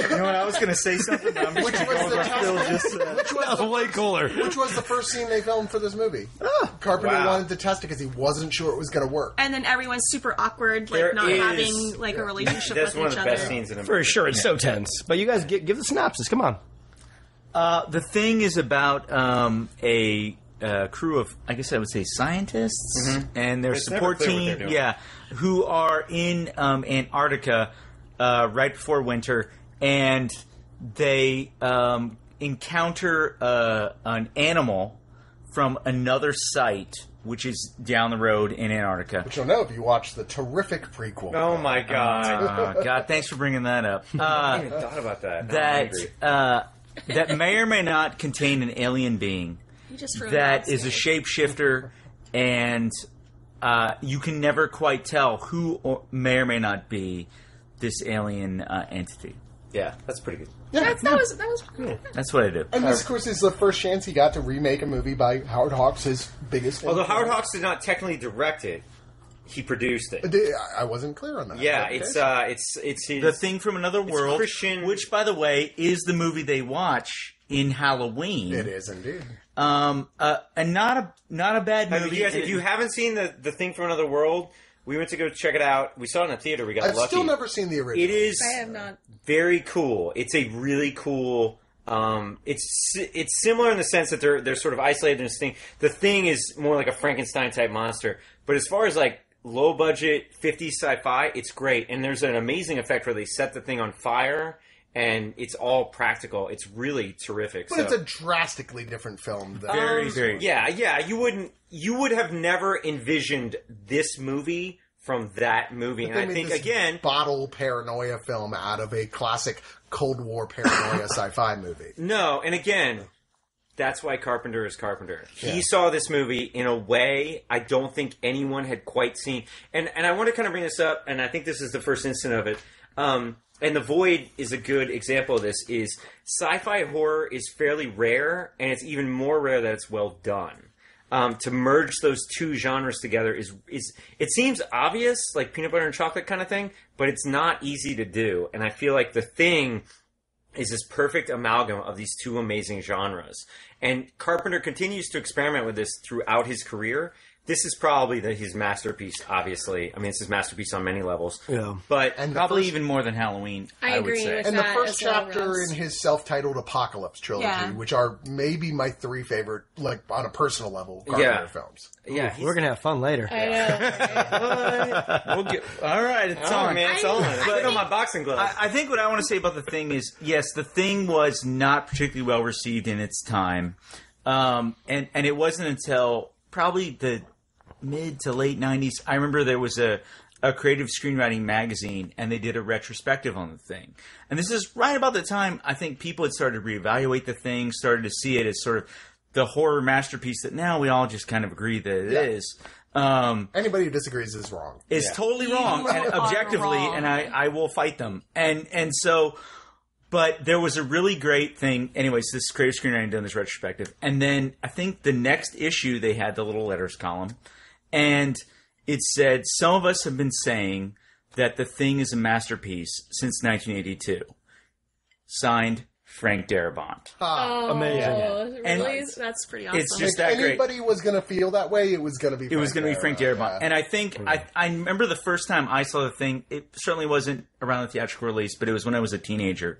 You know what? I was going to say something. But I'm just Which was go the with what Phil test? just said. Which was the way cooler. Which was the first scene they filmed for this movie? Oh. Carpenter Wow. wanted to test it because he wasn't sure it was going to work. and then everyone's super awkward, like There not is- having like a relationship That's with one of each the other. best scenes in a For movie. sure, it's so tense. But you guys give, give the synopsis. Come on. Uh, the thing is about um, a uh, crew of, I guess I would say, scientists and their It's support team, yeah, who are in um, Antarctica uh, right before winter, and they um, encounter uh, an animal from another site, which is down the road in Antarctica. Which you'll know if you watch the terrific prequel. Oh my god! Uh, God, thanks for bringing that up. I Uh, hadn't thought about that. That uh, that may or may not contain an alien being You just ruined that it. is a shapeshifter, and uh, you can never quite tell who or may or may not be this alien uh, entity. yeah, that's pretty good. That, that was that was. That's what I do. And this, of course, is the first chance he got to remake a movie by Howard Hawks, his biggest. Although. Howard Hawks did not technically direct it, he produced it. I wasn't clear on that. Yeah, Okay. it's uh, it's it's his, The Thing from Another World, Christian- which, by the way, is the movie they watch in Halloween. It is indeed. Um, uh, and not a not a bad I mean, movie. you guys, if you haven't seen the the thing from another world, we went to go check it out. We saw it in the theater. We got lucky. I've lucky. still never seen the original. It is I have not. very cool. It's a really cool. Um, it's it's similar in the sense that they're they're sort of isolated in this thing. The thing is more like a Frankenstein type monster, but as far as like low budget 50s sci-fi, it's great. And there's an amazing effect where they set the thing on fire, and it's all practical. It's really terrific. But So- it's a drastically different film. Than very um, very yeah, yeah. You wouldn't. You would have never envisioned this movie from that movie. And I think this again, bottle paranoia film out of a classic Cold War paranoia sci-fi movie. no. And again, that's why Carpenter is Carpenter. He saw this movie in a way I don't think anyone had quite seen. And and I want to kind of bring this up, and I think this is the first instant of it. Um, and the Void is a good example of this. Is sci-fi horror is fairly rare, and it's even more rare that it's well done. Um, to merge those two genres together is is it seems obvious, like peanut butter and chocolate kind of thing, but it's not easy to do. And I feel like the thing is this perfect amalgam of these two amazing genres. And Carpenter continues to experiment with this throughout his career, this is probably the, his masterpiece. Obviously, I mean, it's his masterpiece on many levels. Yeah. but And Probably first- even more than Halloween. I I, agree would say. with and the first as well, chapter Ross. in his self-titled Apocalypse trilogy, Yeah. which are maybe my three favorite, like on a personal level, Carpenter Yeah. films. yeah, he's- We're gonna have fun later. I know. We'll get, all right, it's Oh on. man, it's I- on. I I put on think- my boxing gloves. I, I think what I want to say about the thing is, yes, the thing was not particularly well received in its time, um, and and it wasn't until probably the mid to late '90s. I remember there was a a creative screenwriting magazine, and they did a retrospective on the thing. And this is right about the time I think people had started to reevaluate the thing, started to see it as sort of the horror masterpiece that now we all just kind of agree that it is. Yeah. Um, Anybody who disagrees is wrong. is totally wrong and objectively wrong. and I, I will fight them and and so but there was a really great thing anyways this creative screenwriting done this retrospective and then i think the next issue they had the little letters column and it said some of us have been saying that the thing is a masterpiece since 1982 signed frank darabont ah, Oh, Amazing. Really? And- That's pretty awesome. It's just if that great. anybody was going to feel that way, it was going to be. It was going to be Frank Darabont, yeah. and I think hmm. I, I remember the first time I saw the thing. It certainly wasn't around the theatrical release, but it was when I was a teenager.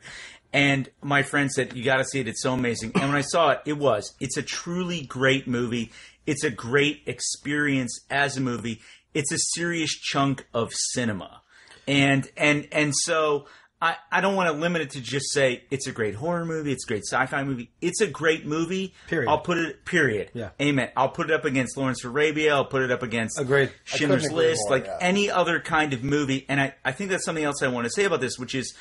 And my friend said, "You got to see it; it's so amazing." And when I saw it, it was. It's a truly great movie. It's a great experience as a movie. It's a serious chunk of cinema, and and and so. I, I don't want to limit it to just say it's a great horror movie, it's a great sci-fi movie. It's a great movie. Period. I'll put it period. Yeah. Amen. I'll put it up against Lawrence of Arabia. I'll put it up against Agreed. Schindler's List, more, like yeah. any other kind of movie. And I, I think that's something else I want to say about this, which is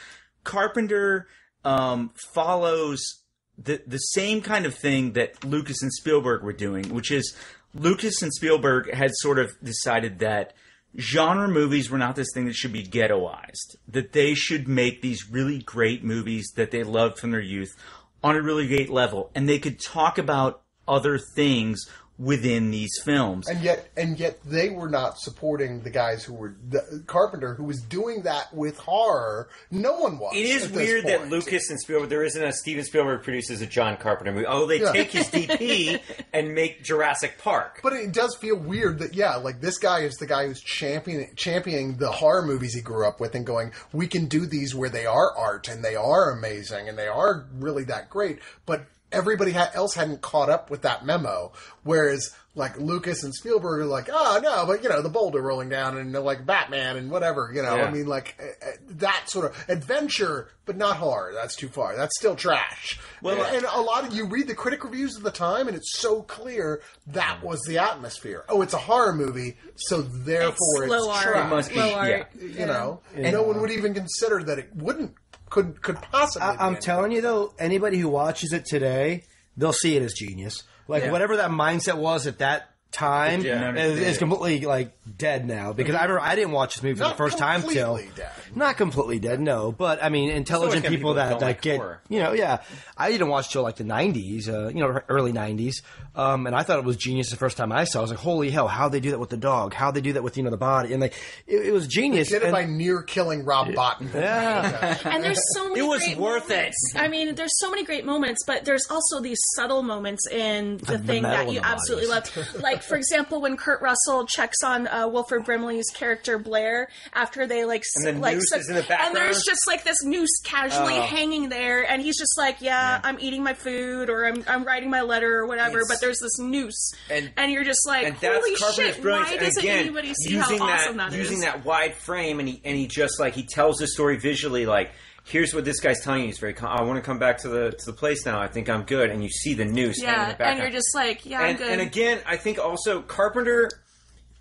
Carpenter um, follows the the same kind of thing that Lucas and Spielberg were doing, which is Lucas and Spielberg had sort of decided that genre movies were not this thing that should be ghettoized. That they should make these really great movies that they loved from their youth on a really great level, and they could talk about other things within these films. and yet, and yet, they were not supporting the guys who were the Carpenter, who was doing that with horror. No one was. It is weird that. Lucas and Spielberg. There isn't a Steven Spielberg produces a John Carpenter movie. Oh, they Yeah. take his DP and make Jurassic Park. But it does feel weird that yeah, like this guy is the guy who's championing championing the horror movies he grew up with and going, we can do these where they are art and they are amazing and they are really that great. But everybody ha- else hadn't caught up with that memo. Whereas like Lucas and Spielberg are like, oh no, but you know the boulder rolling down and like Batman and whatever. You know, Yeah. I mean like uh, uh, that sort of adventure, but not horror. That's too far. That's still trash. Well, and, and a lot of you read the critic reviews of the time, and it's so clear that was the atmosphere. Oh, it's a horror movie, so therefore it's, slow art. trash. must be, Slow yeah. You know, no one would even consider that it wouldn't could could possibly. I, I'm be telling you though, anybody who watches it today, they'll see it as genius. Like Yeah. whatever that mindset was at that time Yeah. is, is completely like dead now. Because I remember I didn't watch this movie for Not the first time till completely dead. Not completely dead, no. But I mean, intelligent gonna people people that that, like get horror. you know, yeah. I didn't watch till like the '90s, uh, you know, early '90s, um, and I thought it was genius the first time I saw. it. I was like, holy hell, how they do that with the dog? How they do that with you know the body? And like, it, it was genius. Did it and- by near killing Rob Bottin. yeah. and there's so many. It was great worth it. moments. I mean, there's so many great moments, but there's also these subtle moments in the, thing that you the absolutely love. Like, for example, when Kurt Russell checks on uh, Wilford Brimley's character Blair after they like, And the like, so- is in the and there's just like this noose casually oh. hanging there, and he's just like, "Yeah, I'm eating my food, or I'm I'm writing my letter, or whatever." It's- but there's this noose, and- and, you're just like, and that's "Holy Carpenter's shit! brilliance. Why doesn't again, anybody see using how that, awesome that is?" using that wide frame, and he and he just like he tells the story visually. Like, here's what this guy's telling you. He's very. Com- I want to come back to the to the place now. I think I'm good. And you see the noose. Yeah, and you're just like, "Yeah, I'm good." and again, I think also Carpenter.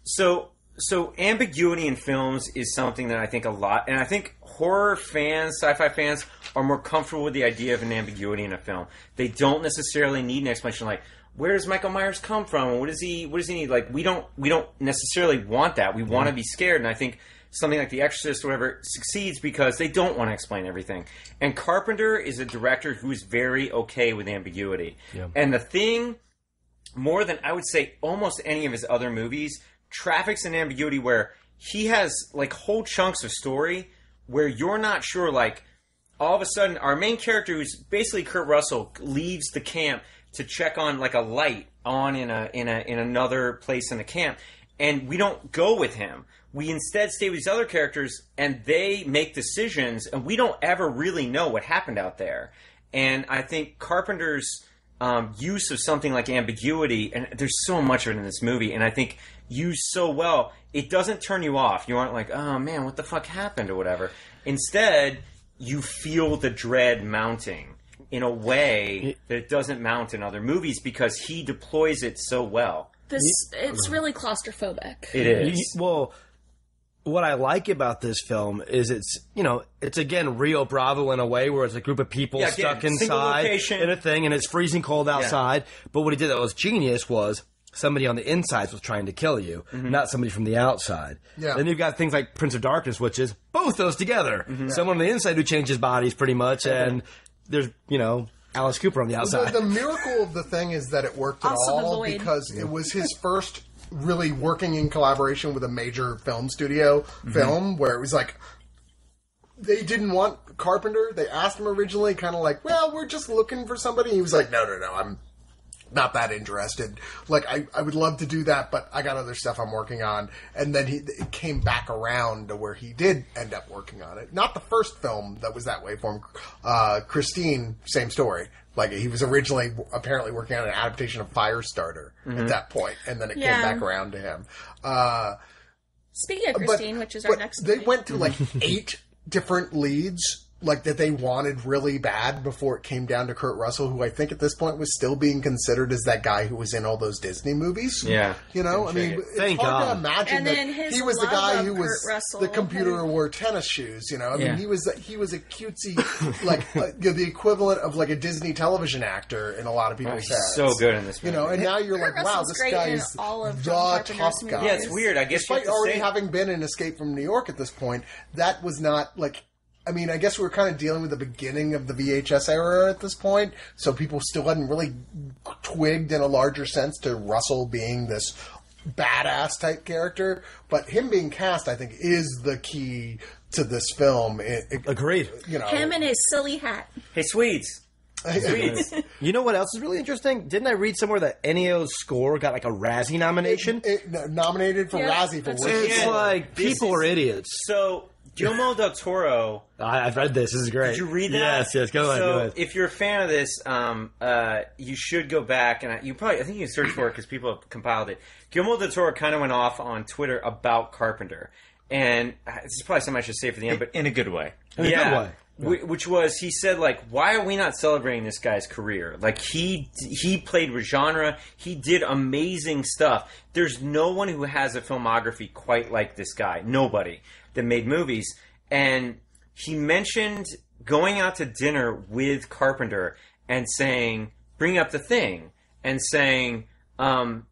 So so ambiguity in films is something that I think a lot, and I think horror fans, sci-fi fans, are more comfortable with the idea of an ambiguity in a film. They don't necessarily need an explanation like. Where does Michael Myers come from? What does he? What does he need? Like we don't we don't necessarily want that. We want to mm-hmm. be scared, and I think something like The Exorcist or whatever succeeds because they don't want to explain everything. And Carpenter is a director who is very okay with ambiguity. And the thing more than I would say almost any of his other movies, traffics in ambiguity where he has like whole chunks of story where you're not sure like all of a sudden our main character who's basically Kurt Russell leaves the camp to check on like a light on in a in a in another place in the camp, and we don't go with him. We instead stay with these other characters, and they make decisions, and we don't ever really know what happened out there. And I think Carpenter's um, use of something like ambiguity, and there's so much of it in this movie, and I think used so well, it doesn't turn you off. You aren't like, oh man, what the fuck happened or whatever. Instead, you feel the dread mounting in a way that it doesn't mount in other movies because he deploys it so well. This it's really claustrophobic. It is. Well, what I like about this film is it's you know it's again Rio Bravo in a way where it's a group of people Yeah, again, stuck single inside location. in a thing and it's freezing cold outside. But what he did that was genius was somebody on the insides was trying to kill you, Mm-hmm. not somebody from the outside. Yeah. Then you've got things like Prince of Darkness, which is both those together. Mm-hmm. Someone on the inside who changes bodies pretty much, and there's you know Alice Cooper on the The, outside. the miracle of the thing is that it worked at Also all void. because it was his first really working in collaboration with a major film studio film where it was like they didn't want Carpenter. They asked him originally, kind of like, "Well, we're just looking for somebody." He was like, "No, no, no, I'm not that interested. Like, I, I would love to do that, but I got other stuff I'm working on." And then he it came back around to where he did end up working on it. Not the first film that was that way for him. Uh, Christine, same story. Like he was originally apparently working on an adaptation of Firestarter at that point, and then it Yeah. came back around to him. Uh, Speaking of but- Christine, which is our next They movie. went to like eight different leads, like that they wanted really bad before it came down to Kurt Russell, who I think at this point was still being considered as that guy who was in all those Disney movies. Yeah. you know, I mean, shake it. it's Thank hard to imagine And that then his he was the guy of who was Russell the computer had- who wore tennis shoes. You know, I mean, Yeah. he was he was a cutesy, like uh, you know, the equivalent of like a Disney television actor in a lot of people's he's heads. so good in this movie. You know, and now you're Kurt like, wow, this guy is all of the John tough guy. yeah, it's weird. I guess you Despite have to already say- having been in Escape from New York at this point, that was not like. I mean, I guess we were kind of dealing with the beginning of the VHS era at this point, so people still hadn't really twigged in a larger sense to Russell being this badass type character. But him being cast, I think, is the key to this film. It, it- Agreed. you know, him and his silly hat. Hey, Swedes. Swedes. You know what else is really interesting? Didn't I read somewhere that Ennio's score got like a Razzie nomination? it- nominated for Yeah, Razzie for that's worst. it's Yeah. like people is- are idiots. So Guillermo del Toro I, I've read this. This is great. Did you read that? Yes, yes. Go ahead. So, go ahead. if you're a fan of this, um, uh, you should go back and I, you probably I think you can search for it because people have compiled it. Guillermo del Toro kind of went off on Twitter about Carpenter, and uh, this is probably something I should say for the end, but in a good way. In a good way. Wh- Which was he said like, why are we not celebrating this guy's career? Like he he played with genre, he did amazing stuff. There's no one who has a filmography quite like this guy. Nobody that made movies. And he mentioned going out to dinner with Carpenter and saying, bring up the thing, and saying, um,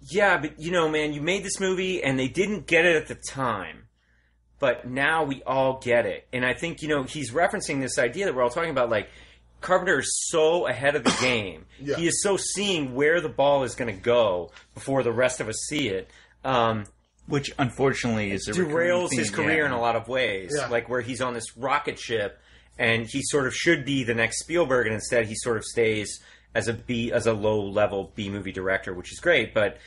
yeah, but you know, man, you made this movie and they didn't get it at the time but now we all get it. And I think, you know, he's referencing this idea that we're all talking about, like, Carpenter is so ahead of the game. Yeah. He is so seeing where the ball is going to go before the rest of us see it. Um, Which unfortunately is a recurring derails his career yeah. in a lot of ways. Yeah. Like where he's on this rocket ship and he sort of should be the next Spielberg, and instead he sort of stays as a B as a low level B movie director, which is great, but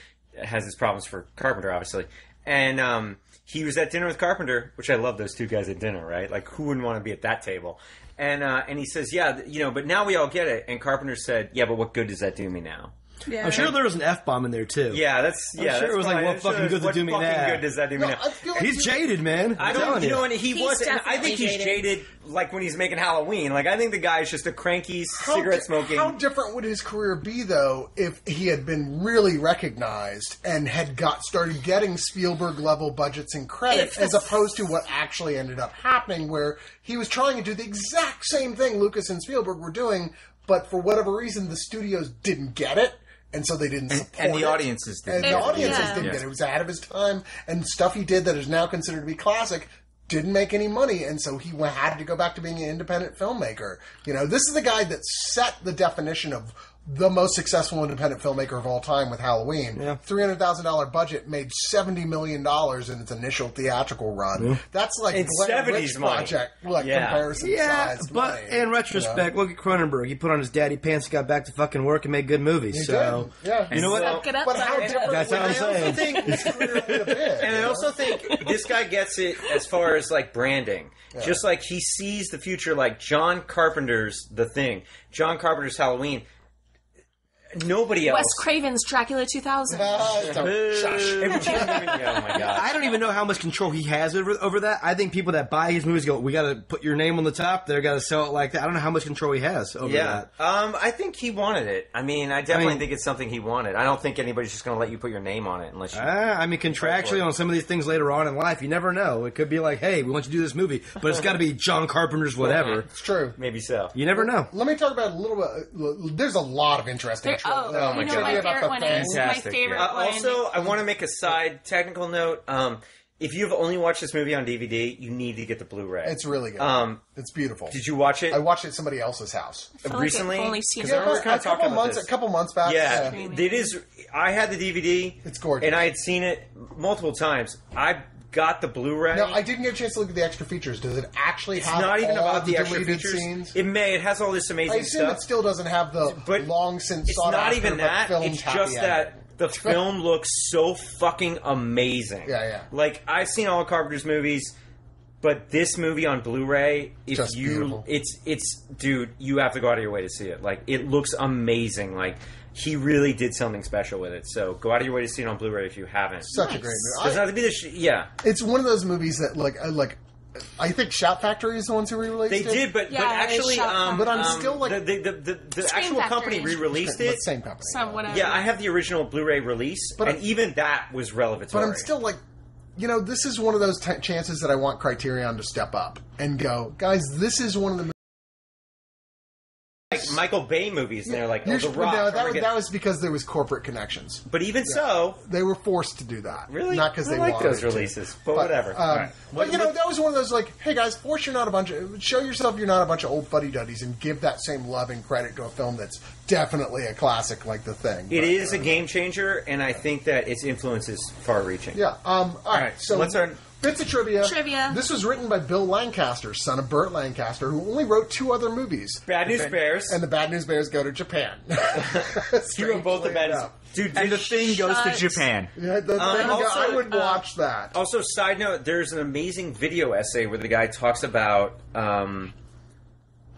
has its problems for Carpenter, obviously. And um, he was at dinner with Carpenter, which I love those two guys at dinner, right? Like who wouldn't want to be at that table? And uh, and he says, yeah, you know, but now we all get it. And Carpenter said, yeah, but what good does that do me now? Yeah. I'm sure there was an f bomb in there too. Yeah, that's yeah. sure that's it was like, probably- what I'm sure fucking good does it do me fucking now? good does that do me No, now? I feel like He's he- jaded, man. I I'm don't, telling you know, and he He's wasn't. I definitely think he's jaded. jaded, like when he's making Halloween. Like I think the guy is just a cranky How cigarette di- smoking. How different would his career be though if he had been really recognized and had got started getting Spielberg level budgets and credit, If- as opposed to what actually ended up happening, where he was trying to do the exact same thing Lucas and Spielberg were doing, but for whatever reason the studios didn't get it. And so they didn't support and the it. audiences didn't And get the it. audiences Yeah. didn't Yeah. get it. It was out of his time, and stuff he did that is now considered to be classic didn't make any money, and so he had to go back to being an independent filmmaker. You know, this is the guy that set the definition of the most successful independent filmmaker of all time with Halloween. Yeah. Three hundred thousand dollar budget made seventy million dollars in its initial theatrical run. That's like In Blair 70s money. project, like Yeah. comparison Yeah, sized but money, in retrospect, you know? look at Cronenberg. He put on his daddy pants, got back to fucking work, and made good movies. He so did. Yeah. you know what? Suck it up, But how Buttercup. different That's what I'm would I also saying. think his have been, And you I know? also think this guy gets it as far as like branding. Just like he sees the future like John Carpenter's The Thing, John Carpenter's Halloween. Nobody else. Wes Craven's Dracula 2000. Ah, don't- shush. Every time you- oh my god. I don't even know how much control he has over, over that. I think people that buy his movies go, "We got to put your name on the top. They're got to sell it like that." I don't know how much control he has over Yeah, that. um, I think he wanted it. I mean, I definitely I mean- think it's something he wanted. I don't think anybody's just going to let you put your name on it unless you. Ah, I mean, contractually on some of these things later on in life, you never know. It could be like, "Hey, we want you to do this movie, but it's got to be John Carpenter's whatever." It's true. Maybe so. You never know. Let me talk about a little bit. There's a lot of interesting. There, oh, trailers. my know God. my favorite one is? My Fantastic, favorite. Uh, also, I want to make a side technical note. Um, if you've only watched this movie on DVD, you need to get the Blu-ray. It's really good. Um, it's beautiful. Did you watch it I watched it at somebody else's house. feel like I've recently? only seen 'Cause it I remember a kind of couple talking about months, this. a couple months back. Yeah, Streaming. it is. I had the DVD. It's gorgeous. and I had seen it multiple times. I got the Blu-ray. No, I didn't get a chance to look at the extra features. Does it actually it's have not even about the extra features. scenes? It may. It has all this amazing. I assume stuff. it still doesn't have the but long since it's not after, even that. It's just ending. that the film looks so fucking amazing. Yeah, yeah. Like I've seen all of Carpenter's movies, but this movie on Blu-ray, if Just you, beautiful. it's it's dude, you have to go out of your way to see it. Like it looks amazing. Like he really did something special with it. So go out of your way to see it on Blu-ray if you haven't. Such a great movie. Doesn't I- have to be the sh- yeah. it's one of those movies that like I like. I think Shout Factory is the ones who re-released They it. They did, but Yeah, but actually, um, But I'm um, still, like- the the, the, the, the Scream actual company re-released it. same company. Some whatever. Yeah, I have the original Blu-ray release, But and I- even that was relevant. But I'm still like, you know, this is one of those t- chances that I want Criterion to step up and go, guys. This is one of the like Michael Bay movies, and they're like, oh, The Rock. no, that, we're that was because there was corporate connections. but even so, They were forced to do that. really, not because I they like wanted those to. releases. But, whatever. Um, All right. But you know, that was one of those like, hey guys, force you're not a bunch of show yourself you're not a bunch of old fuddy duddies and give that same love and credit to a film that's definitely a classic like The Thing. It But, is uh, a game changer, and I think that its influence is far-reaching. Yeah. Um, all right. right, So what's our- bits of trivia? Trivia. This was written by Bill Lancaster, son of Burt Lancaster, who only wrote two other movies. Bad News Bears. And the Bad News Bears go to Japan. he wrote both the Strangely bad. enough. Dude, And the thing goes to Shut. Japan. Yeah, the Um, thing- also, I would uh, watch that. Also, side note: there's an amazing video essay where the guy talks about. Um,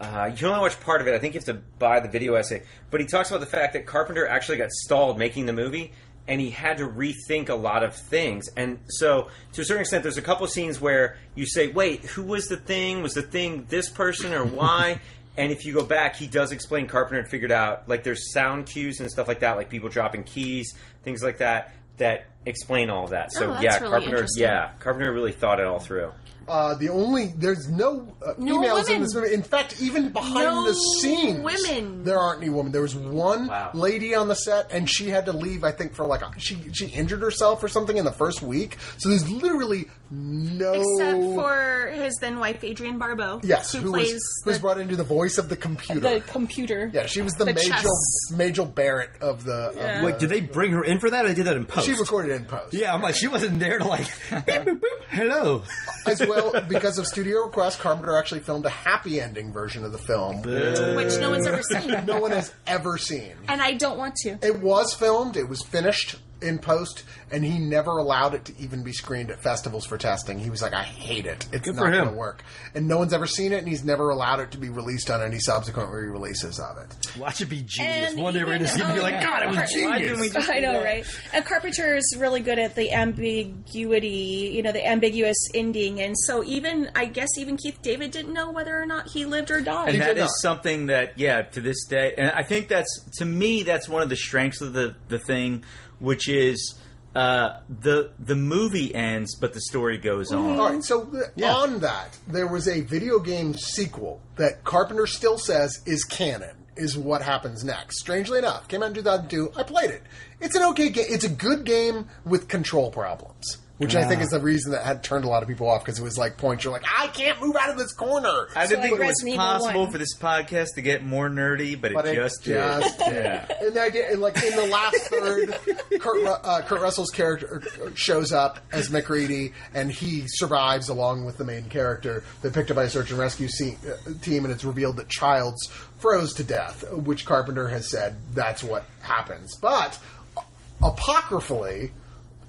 uh, you can only watch part of it. I think you have to buy the video essay. But he talks about the fact that Carpenter actually got stalled making the movie, and he had to rethink a lot of things. And so, to a certain extent, there's a couple of scenes where you say, "Wait, who was the thing? Was the thing this person or why?" and if you go back, he does explain Carpenter had figured out like there's sound cues and stuff like that, like people dropping keys, things like that, that explain all of that. So Oh, yeah, really Carpenter. Yeah, Carpenter really thought it all through. Uh, the only there's no, uh, No females in this movie. In fact, even behind No the scenes, women. there aren't any women. There was one Wow. lady on the set, and she had to leave. I think for like a, she she injured herself or something in the first week. So there's literally no Except for his then wife Adrienne Barbeau. yes, who, who plays was who was brought into the voice of the computer. the computer. yeah, she was the, the Major chess. Majel Barrett of the. Of Yeah. the- did they bring her in for that? Or they did that in post. she recorded in post. Yeah, I'm like, she wasn't there to like, beep, boop, boop, hello. as well because of studio request. Carpenter actually filmed a happy ending version of the film, which no one's ever seen. no one has ever seen. And I don't want to. It was filmed. It was finished in post, and he never allowed it to even be screened at festivals for testing. He was like, "I hate it. It's Good not going to work." And no one's ever seen it, and he's never allowed it to be released on any subsequent re-releases of it. Watch it be genius. And One day we're even, going to see me um, like, God, it was Why genius. I know, right? And Carpenter is really good at the ambiguity, you know, the ambiguous ending. And so even, I guess, even Keith David didn't know whether or not he lived or died. and that did is not. something that yeah to this day and i think that's to me that's one of the strengths of the the thing which is uh, the the movie ends but the story goes on All right, so th- on that, there was a video game sequel that Carpenter still says is canon. Is what happens next. Strangely enough, came out in 2002. I played it. It's an okay game. It's a good game with control problems. Which I think is the reason that had turned a lot of people off because it was like points you're like, I can't move out of this corner. I didn't like think it was Resident Evil possible 1. for this podcast to get more nerdy, but, But it it just just did. did. Yeah. And the idea, and like in the last third, Kurt, Ru- uh, Kurt Russell's character shows up as MacReady, and he survives along with the main character. They're picked up by a search and rescue se- uh, team, and it's revealed that Childs froze to death, which Carpenter has said that's what happens. But apocryphally,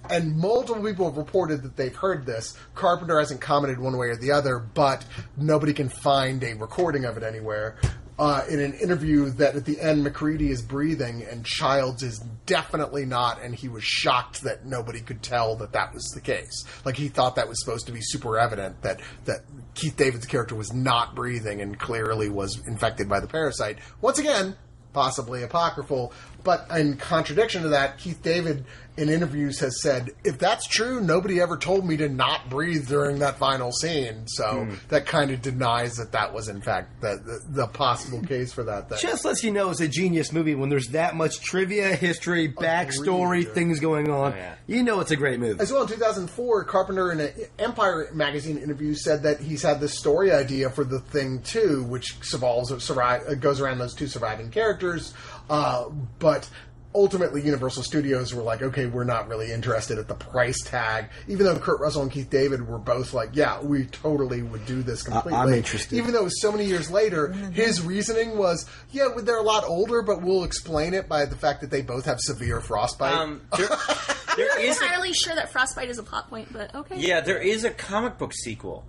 and multiple people have reported that they've heard this. Carpenter hasn't commented one way or the other, but nobody can find a recording of it anywhere. Uh, in an interview, that at the end MacReady is breathing and Childs is definitely not, and he was shocked that nobody could tell that that was the case. Like he thought that was supposed to be super evident that that Keith David's character was not breathing and clearly was infected by the parasite. Once again, possibly apocryphal. But in contradiction to that, Keith David in interviews has said, if that's true, nobody ever told me to not breathe during that final scene. So hmm. that kind of denies that that was in fact the, the, the possible case for that thing. Just lets you know it's a genius movie when there's that much trivia, history, backstory, Agreed. things going on. Oh, yeah. You know it's a great movie. As well, in 2004, Carpenter in an Empire magazine interview said that he's had this story idea for the thing too, which survives, survive, goes around those two surviving characters. Uh, but ultimately, Universal Studios were like, okay, we're not really interested at the price tag. Even though Kurt Russell and Keith David were both like, yeah, we totally would do this completely. I'm interested. Even though it was so many years later, his reasoning was, yeah, they're a lot older, but we'll explain it by the fact that they both have severe frostbite. Um, there, there I'm is a, entirely sure that Frostbite is a plot point, but okay. yeah, there is a comic book sequel.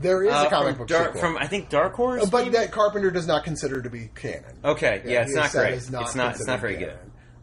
There is Uh, a comic book Dark, sequel. from I think Dark Horse. But maybe? that Carpenter does not consider to be canon. okay, yeah, he it's not great. it's It's not. It's not considered very good.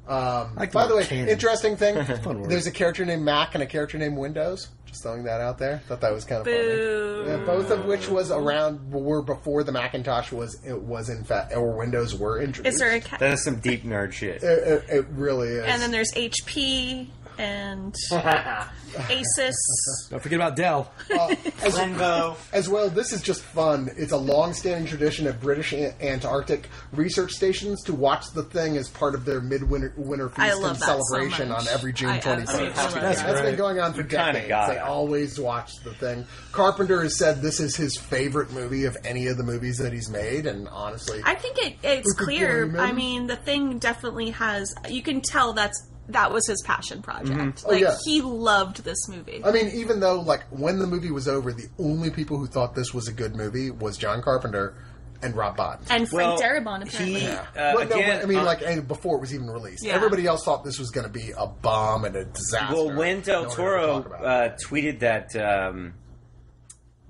Um, like by the way, canon. interesting thing. There's a character named Mac and a character named Windows. Just throwing that out there. Thought that was kind of Boo. funny. Yeah, both of which was around were before the Macintosh was it was in fact or Windows were introduced. Is there a cat? That is some deep nerd shit. It, it, it really is. and then there's HP and Asus. Don't forget about Dell. Uh, Rainbow. As well, this is just fun. It's a long-standing tradition at British An- Antarctic research stations to watch the thing as part of their midwinter winter feast I and love that so celebration much. on every June I 21st. absolutely love That's that. been going on for kinda decades. got They it. always watch the thing. Carpenter has said this is his favorite movie of any of the movies that he's made, and honestly, I think it, it's Who could clear. blame? I mean, the thing definitely has. You can tell that's that was his passion project. Oh, Like yeah. he loved this movie. I mean, even though like when the movie was over, the only people who thought this was a good movie was John Carpenter and Rob Bottin. and Frank Well, Darabont apparently. he- Uh, well, no, again, I mean, uh, like and before it was even released, Yeah. everybody else thought this was going to be a bomb and a disaster. Well, when Del No Toro talked about it. uh, tweeted that um,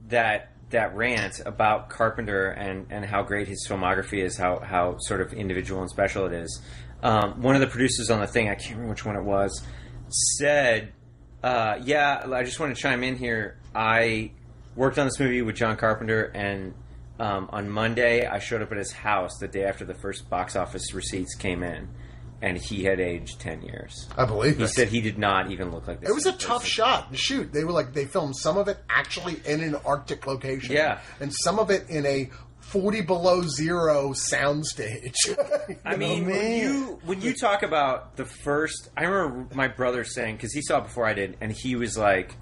that that rant about Carpenter and, and how great his filmography is, how how sort of individual and special it is, um, one of the producers on the thing, I can't remember which one it was, said, uh, "Yeah, I just want to chime in here. I worked on this movie with John Carpenter and." Um, on Monday, I showed up at his house the day after the first box office receipts came in, and he had aged ten years. I believe He it. said he did not even look like this. It was a tough shot shoot. They were like they filmed some of it actually in an Arctic location, Yeah. and some of it in a forty below zero soundstage. I mean, when you when you talk about the first, I remember my brother saying because he saw it before I did, and he was like,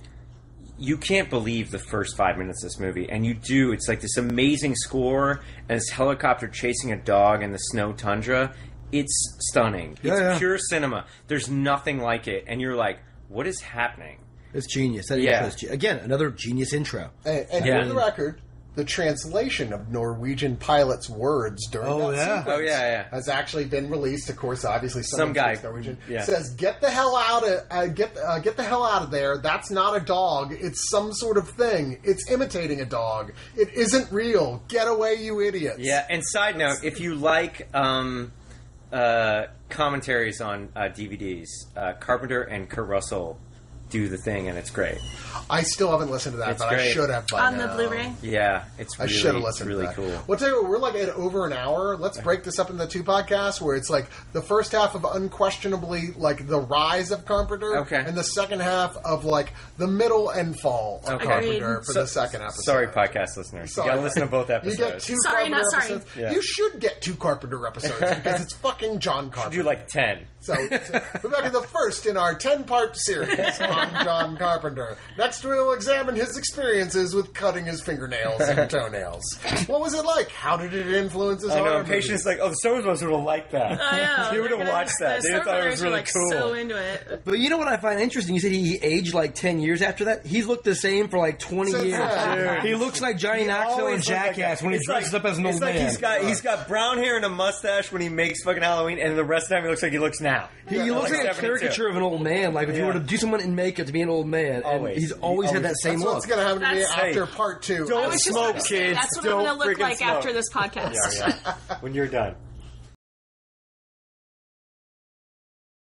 "You can't believe the first five minutes of this movie," and you do. It's like this amazing score and this helicopter chasing a dog in the snow tundra. It's stunning. It's Yeah, yeah. pure cinema. There's nothing like it, and you're like, "What is happening?" It's genius. That Yeah. intro is ge- Again, another genius intro. and, and Yeah. for the record, the translation of Norwegian pilots' words during Oh, that yeah. sequence Oh, yeah, yeah. has actually been released. Of course, obviously, Some guy- Norwegian yeah. says, "Get the hell out of uh, get uh, get the hell out of there. That's not a dog. It's some sort of thing. It's imitating a dog. It isn't real. Get away, you idiots." Yeah, and side note, if you like um, uh, commentaries on uh, DVDs, uh, Carpenter and Kurt Russell do the thing, and it's great. I still haven't listened to that, It's but I great. should have by on the now. Blu-ray. Yeah, it's I really, should have listened really to that. cool. Well, tell you what, we're like at over an hour. Let's break this up into two podcasts where it's like the first half of unquestionably like the rise of Carpenter, Okay. and the second half of like the middle and fall of Okay. Carpenter Agreed. for So- the second episode. Sorry, podcast listeners. Sorry. You gotta listen to both You episodes. get two Sorry, Carpenter not sorry. episodes. Yeah. You should get two Carpenter episodes because it's fucking John Carpenter. do like ten. So, so we're back to the first in our ten-part series on I'm John Carpenter. Next, we'll examine his experiences with cutting his fingernails and toenails. What was it like? How did it influence his I know. horror And Patient's movies? like, oh, the Stones must have liked that. I know. They would have watched gonna- that. the They thought it was really like, cool. So into it. But you know what I find interesting? You said he aged like ten years after that. He's looked the same for like twenty So years. sad. He looks like Johnny He Knoxville always and looked like Jackass that. when he It's dresses like- up as an it's old like man. He's got he's got brown hair and a mustache when he makes fucking Halloween, and the rest of the time he looks like he looks now. He, he looks like, a 72. caricature of an old man. Like if you were to do someone in makeup to be an old man, and Always. he's He always had always- that same That's what's look. going to happen to me That's- after Hey, part two. don't I was just smoke, gonna say, kids. That's what Don't I'm going to look freaking like smoke. after this podcast. Yeah, yeah. when you're done.